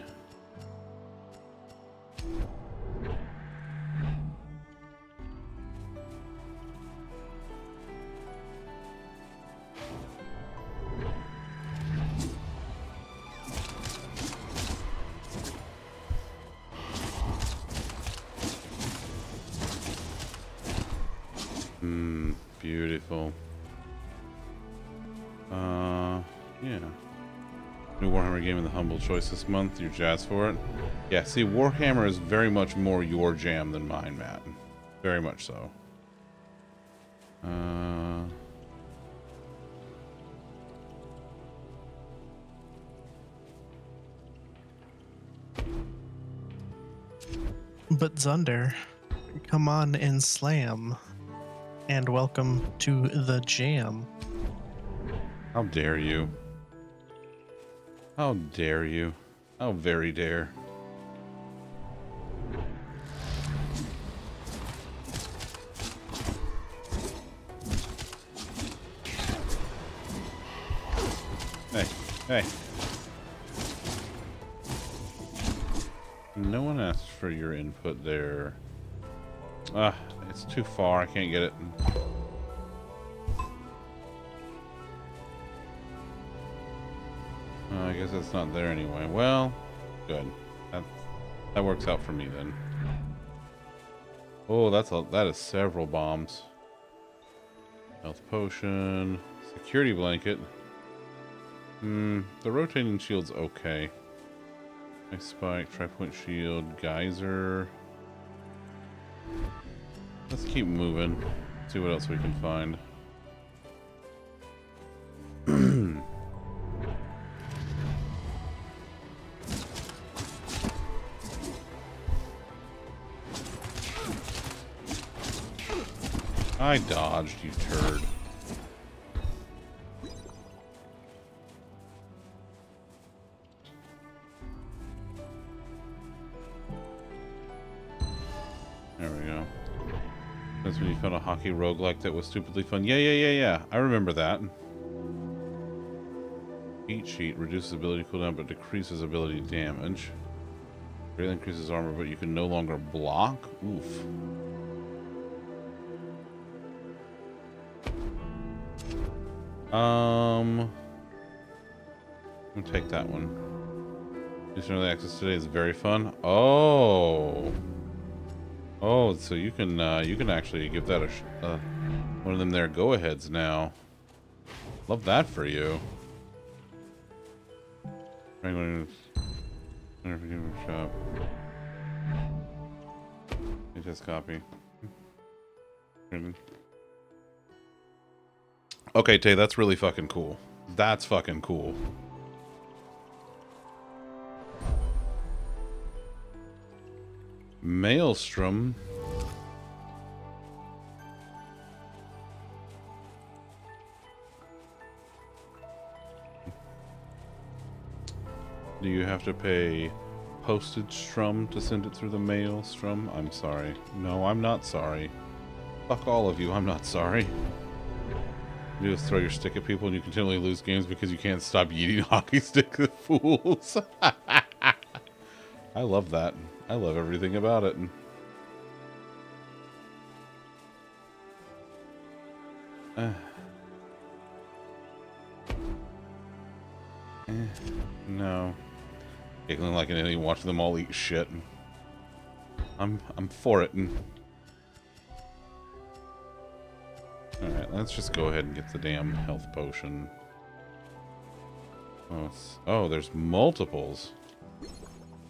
Hmm, beautiful. Uh, yeah. New Warhammer game of the humble choice this month. You're jazzed for it? Yeah, see, Warhammer is very much more your jam than mine, Matt. Very much so. Uh, But Zunder, come on and slam. And welcome to the jam. how dare you? How dare you? How very dare. Hey, hey. No one asked for your input there. Ah, it's too far. I can't get it. Uh, I guess it's not there anyway. Well, good. That that works out for me then. Oh, that's a that is several bombs. Health potion, security blanket. Hmm, the rotating shield's okay. Ice spike, tri-point shield, geyser. Let's keep moving. See what else we can find. I dodged, you turd. Hockey roguelike that was stupidly fun. Yeah, yeah, yeah, yeah. I remember that. Heat sheet reduces ability cooldown but decreases ability damage. Greatly increases armor, but you can no longer block. Oof. Um, I'll take that one. Using early access today is very fun. Oh, oh, so you can uh, you can actually give that a uh, one of them there go aheads now. Love that for you. Shop. Just copy. Okay, Tay, that's really fucking cool. That's fucking cool. Maelstrom. Do you have to pay postage strum to send it through the mail strum? I'm sorry. No, I'm not sorry. Fuck all of you, I'm not sorry. You just throw your stick at people and you continually lose games because you can't stop eating hockey sticks at fools. I love that. I love everything about it. Uh. Eh, no. Giggling like an idiot watching them all eat shit. I'm I'm for it. Alright, let's just go ahead and get the damn health potion. Oh, oh, there's multiples.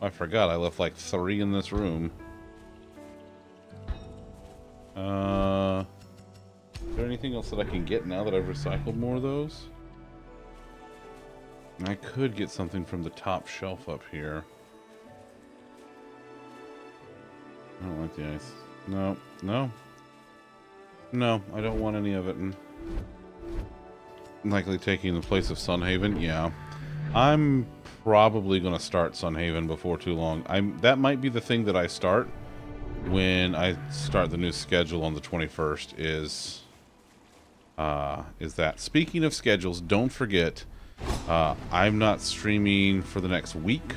I forgot I left like three in this room. Uh, is there anything else that I can get now that I've recycled more of those? I could get something from the top shelf up here. I don't like the ice. No, no. No, I don't want any of it. And likely taking the place of Sunhaven, yeah. I'm probably going to start Sunhaven before too long. I'm That might be the thing that I start when I start the new schedule on the 21st is... Uh, is that. Speaking of schedules, don't forget uh, I'm not streaming for the next week.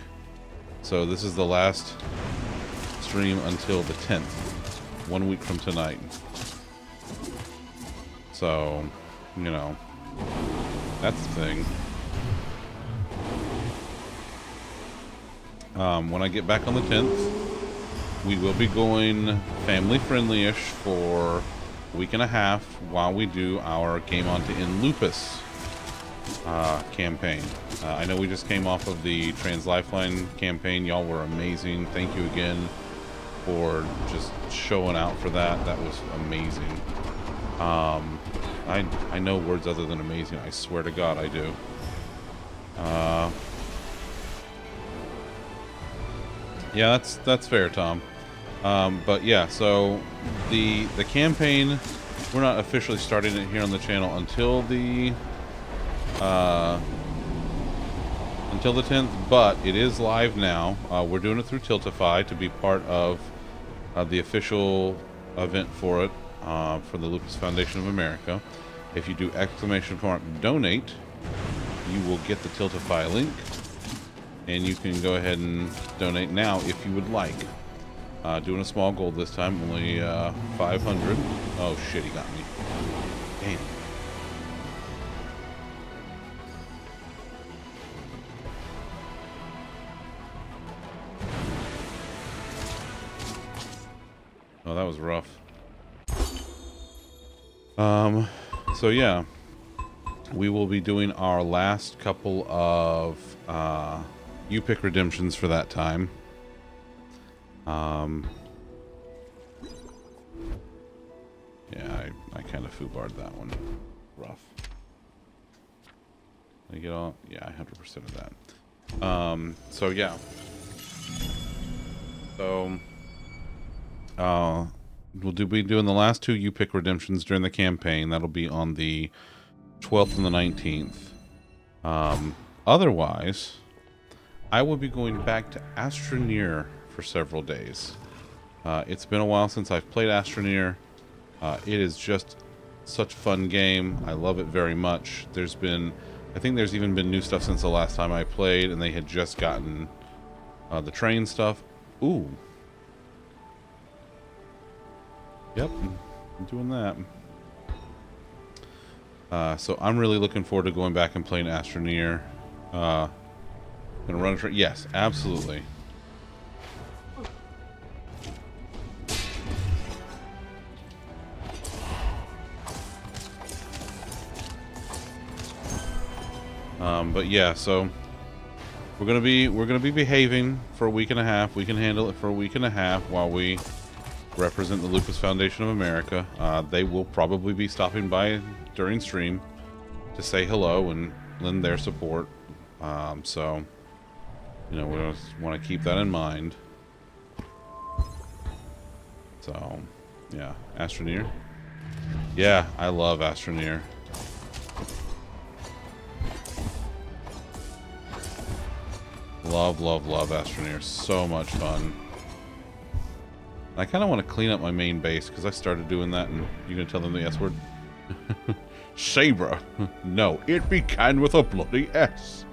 So this is the last stream until the 10th. One week from tonight. So, you know, that's the thing. Um, when I get back on the 10th, we will be going family friendly-ish for a week and a half while we do our Game On to End Lupus uh, campaign. Uh, I know we just came off of the Trans Lifeline campaign. Y'all were amazing. Thank you again for just showing out for that. That was amazing. Um, I I know words other than amazing. I swear to God, I do. Uh, yeah, that's that's fair, Tom. Um, but yeah, so the the campaign, we're not officially starting it here on the channel until the uh, until the 10th, but it is live now. Uh, we're doing it through Tiltify to be part of uh, the official event for it uh, for the Lupus Foundation of America. If you do exclamation point donate, you will get the Tiltify link, and you can go ahead and donate now if you would like. Uh, doing a small goal this time, only uh, 500. Oh shit, he got me. Damn. Oh, that was rough. Um, so yeah, we will be doing our last couple of uh, you pick redemptions for that time. Um, yeah, I, I kind of foobarred that one. Rough. I get all, yeah, 100% of that. Um, so yeah. So, uh, we'll do be doing the last two you pick redemptions during the campaign. That'll be on the 12th and the 19th. Um, otherwise, I will be going back to Astroneer for several days. Uh, it's been a while since I've played Astroneer. Uh, it is just such a fun game. I love it very much. There's been, I think there's even been new stuff since the last time I played, and they had just gotten uh, the train stuff. Ooh, Yep, I'm doing that. Uh, so I'm really looking forward to going back and playing Astroneer. Uh, gonna run a. Yes, absolutely. Um, but yeah, so we're gonna be we're gonna be behaving for a week and a half. We can handle it for a week and a half while we represent the Lupus Foundation of America. Uh, they will probably be stopping by during stream to say hello and lend their support. Um, so, you know, we want to keep that in mind. So, yeah, Astroneer. Yeah, I love Astroneer. Love, love, love Astroneer. So much fun. I kind of want to clean up my main base because I started doing that and you're gonna tell them the S word? Sabra. no, it began with a bloody S.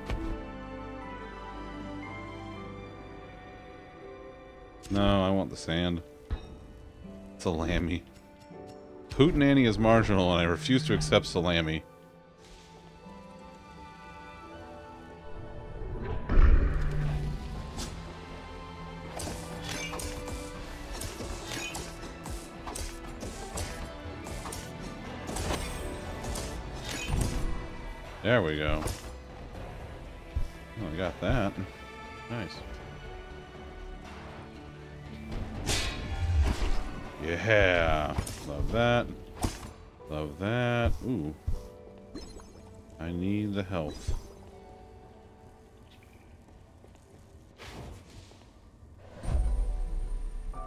No, I want the sand. Salami. Hootenanny is marginal and I refuse to accept salami. There we go. Oh, I got that. Nice. Yeah. Love that. Love that. Ooh. I need the health.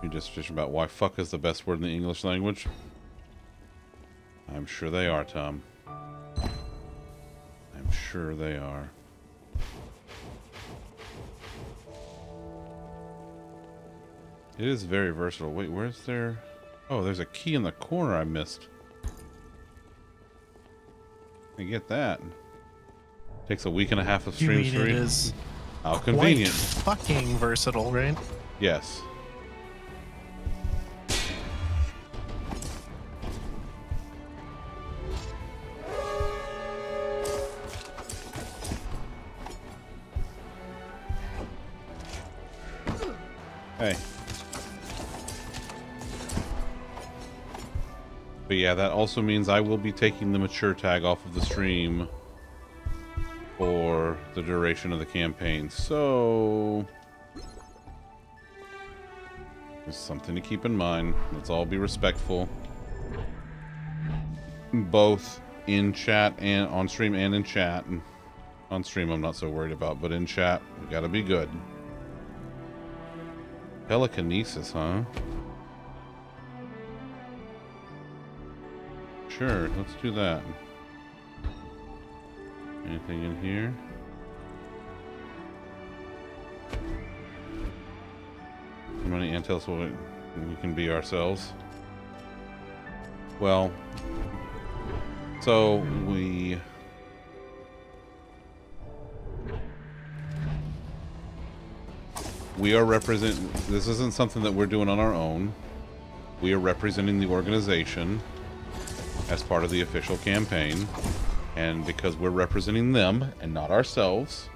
You just fish about why fuck is the best word in the English language? I'm sure they are, Tom. I'm sure they are. It is very versatile. Wait, where's there... Oh, there's a key in the corner I missed. I get that. Takes a week and a half of You stream mean it is How convenient. fucking versatile, right? Yes. Hey. But yeah, that also means I will be taking the mature tag off of the stream for the duration of the campaign. So just something to keep in mind. Let's all be respectful. Both in chat and on stream and in chat. On stream I'm not so worried about, but in chat, we gotta be good. Telekinesis, huh? Sure, let's do that. Anything in here? How many antels will we, we can be ourselves? Well, so we we are represent. This isn't something that we're doing on our own. We are representing the organization as part of the official campaign, and because we're representing them and not ourselves,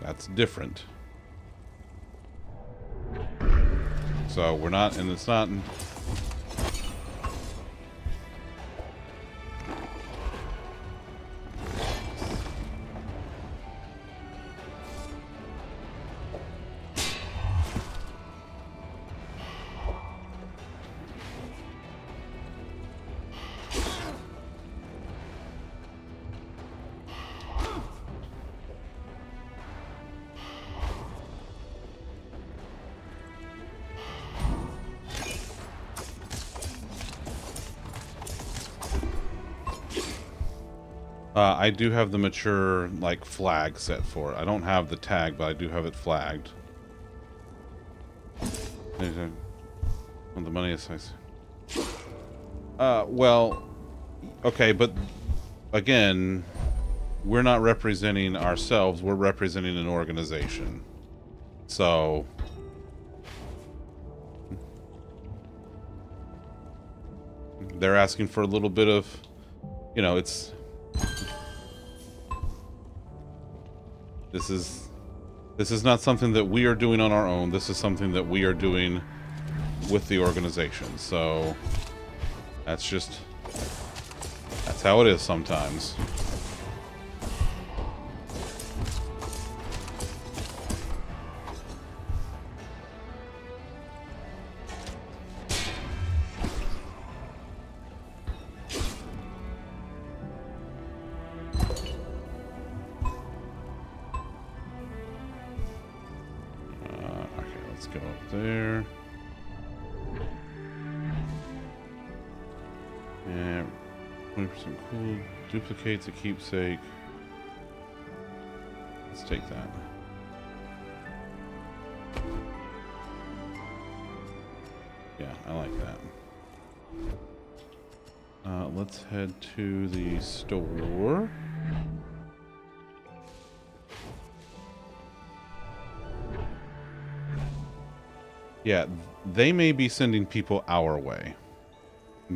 that's different. So we're not, and it's not. I do have the mature like flag set for it. I don't have the tag, but I do have it flagged. Well, the money is nice. Uh, well, okay, but again, we're not representing ourselves. We're representing an organization. So, they're asking for a little bit of, you know, it's This is this is not something that we are doing on our own. This is something that we are doing with the organization. So that's just that's how it is sometimes. Duplicates a keepsake. Let's take that. Yeah, I like that. Uh, let's head to the store. Yeah, they may be sending people our way.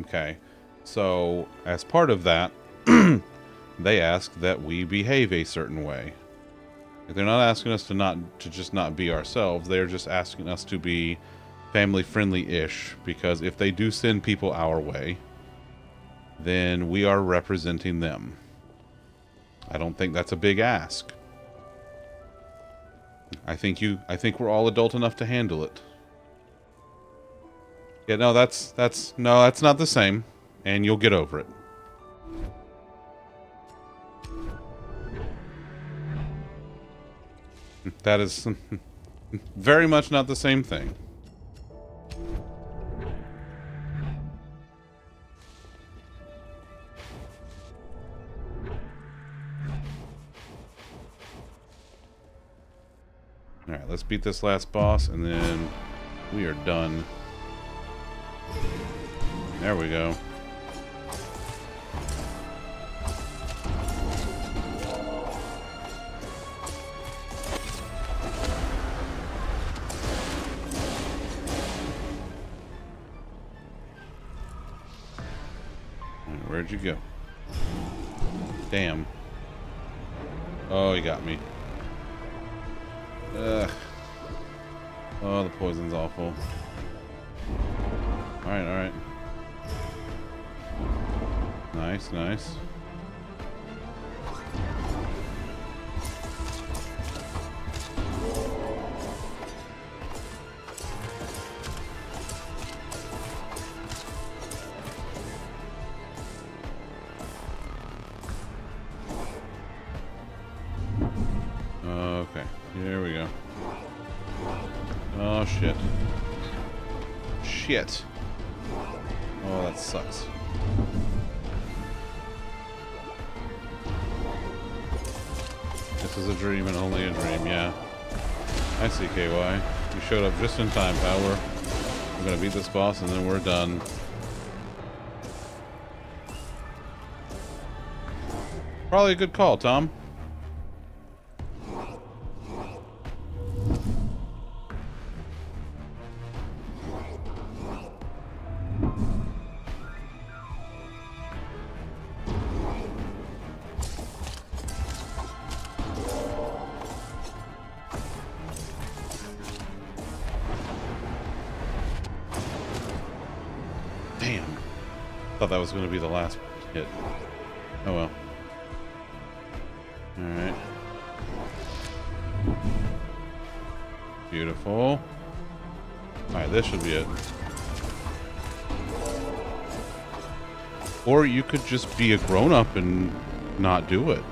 Okay. So, as part of that, they ask that we behave a certain way. They're not asking us to not to just not be ourselves. They're just asking us to be family friendly-ish because if they do send people our way, then we are representing them. I don't think that's a big ask. I think you I think we're all adult enough to handle it. Yeah, no, that's that's no, that's not the same, and you'll get over it. That is very much not the same thing. Alright, let's beat this last boss, and then we are done. There we go. Where'd you go? Damn. Oh, he got me. Ugh. Oh, the poison's awful. Alright, alright. Nice, nice. Shit. Oh, that sucks. This is a dream and only a dream, yeah. I see, KY. You showed up just in time, Power. We're, gonna beat this boss and then we're done. Probably a good call, Tom. Or you could just be a grown-up and not do it.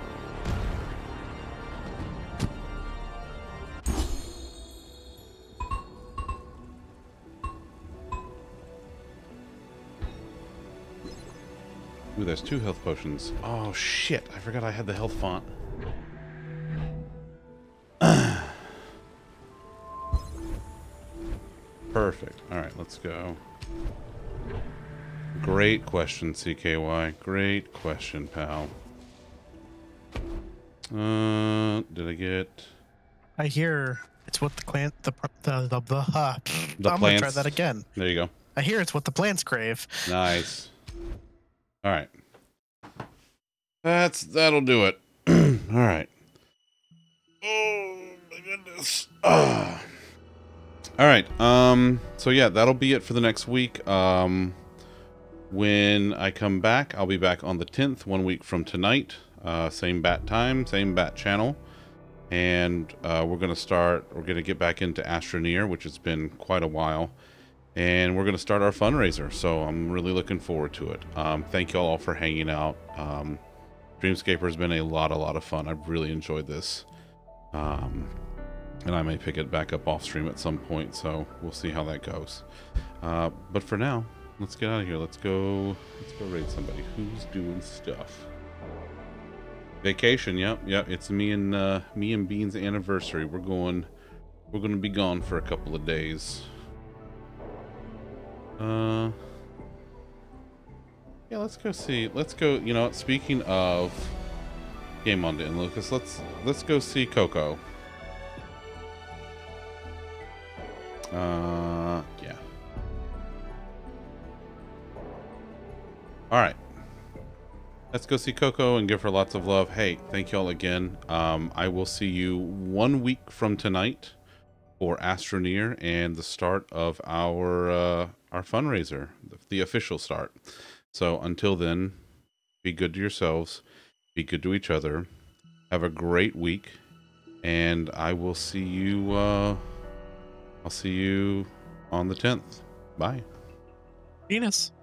Ooh, there's two health potions. Oh, shit. I forgot I had the health font. Perfect. All right, let's go. Great question, CKY. Great question, pal. Uh, did I get... I hear it's what the clan the the the, the, uh, The I'm gonna try that again. There you go. I hear it's what the plants crave. Nice. All right. That's that'll do it. All right. Oh my goodness. Ah. All right. Um. So yeah, that'll be it for the next week. Um. When I come back, I'll be back on the 10th, one week from tonight. Uh, same bat time, same bat channel. And uh, we're going to start, we're going to get back into Astroneer, which has been quite a while and we're going to start our fundraiser. So I'm really looking forward to it. Um, thank you all for hanging out. Um, Dreamscaper has been a lot, a lot of fun. I've really enjoyed this. Um, and I may pick it back up off stream at some point, so we'll see how that goes. Uh, but for now, let's get out of here. Let's go. Let's go raid somebody. Who's doing stuff? Vacation. Yep, yep. It's me and uh, me and Bean's anniversary. We're going we're gonna be gone for a couple of days. Uh, yeah, let's go see. Let's go. You know, speaking of Game on and Lucas, let's let's go see Coco. Uh, All right. Let's go see Coco and give her lots of love. Hey, thank you all again. Um, I will see you one week from tonight for Astroneer and the start of our uh, our fundraiser, the, the official start. So until then, be good to yourselves, be good to each other. Have a great week, and I will see you. Uh, I'll see you on the tenth. Bye. Venus.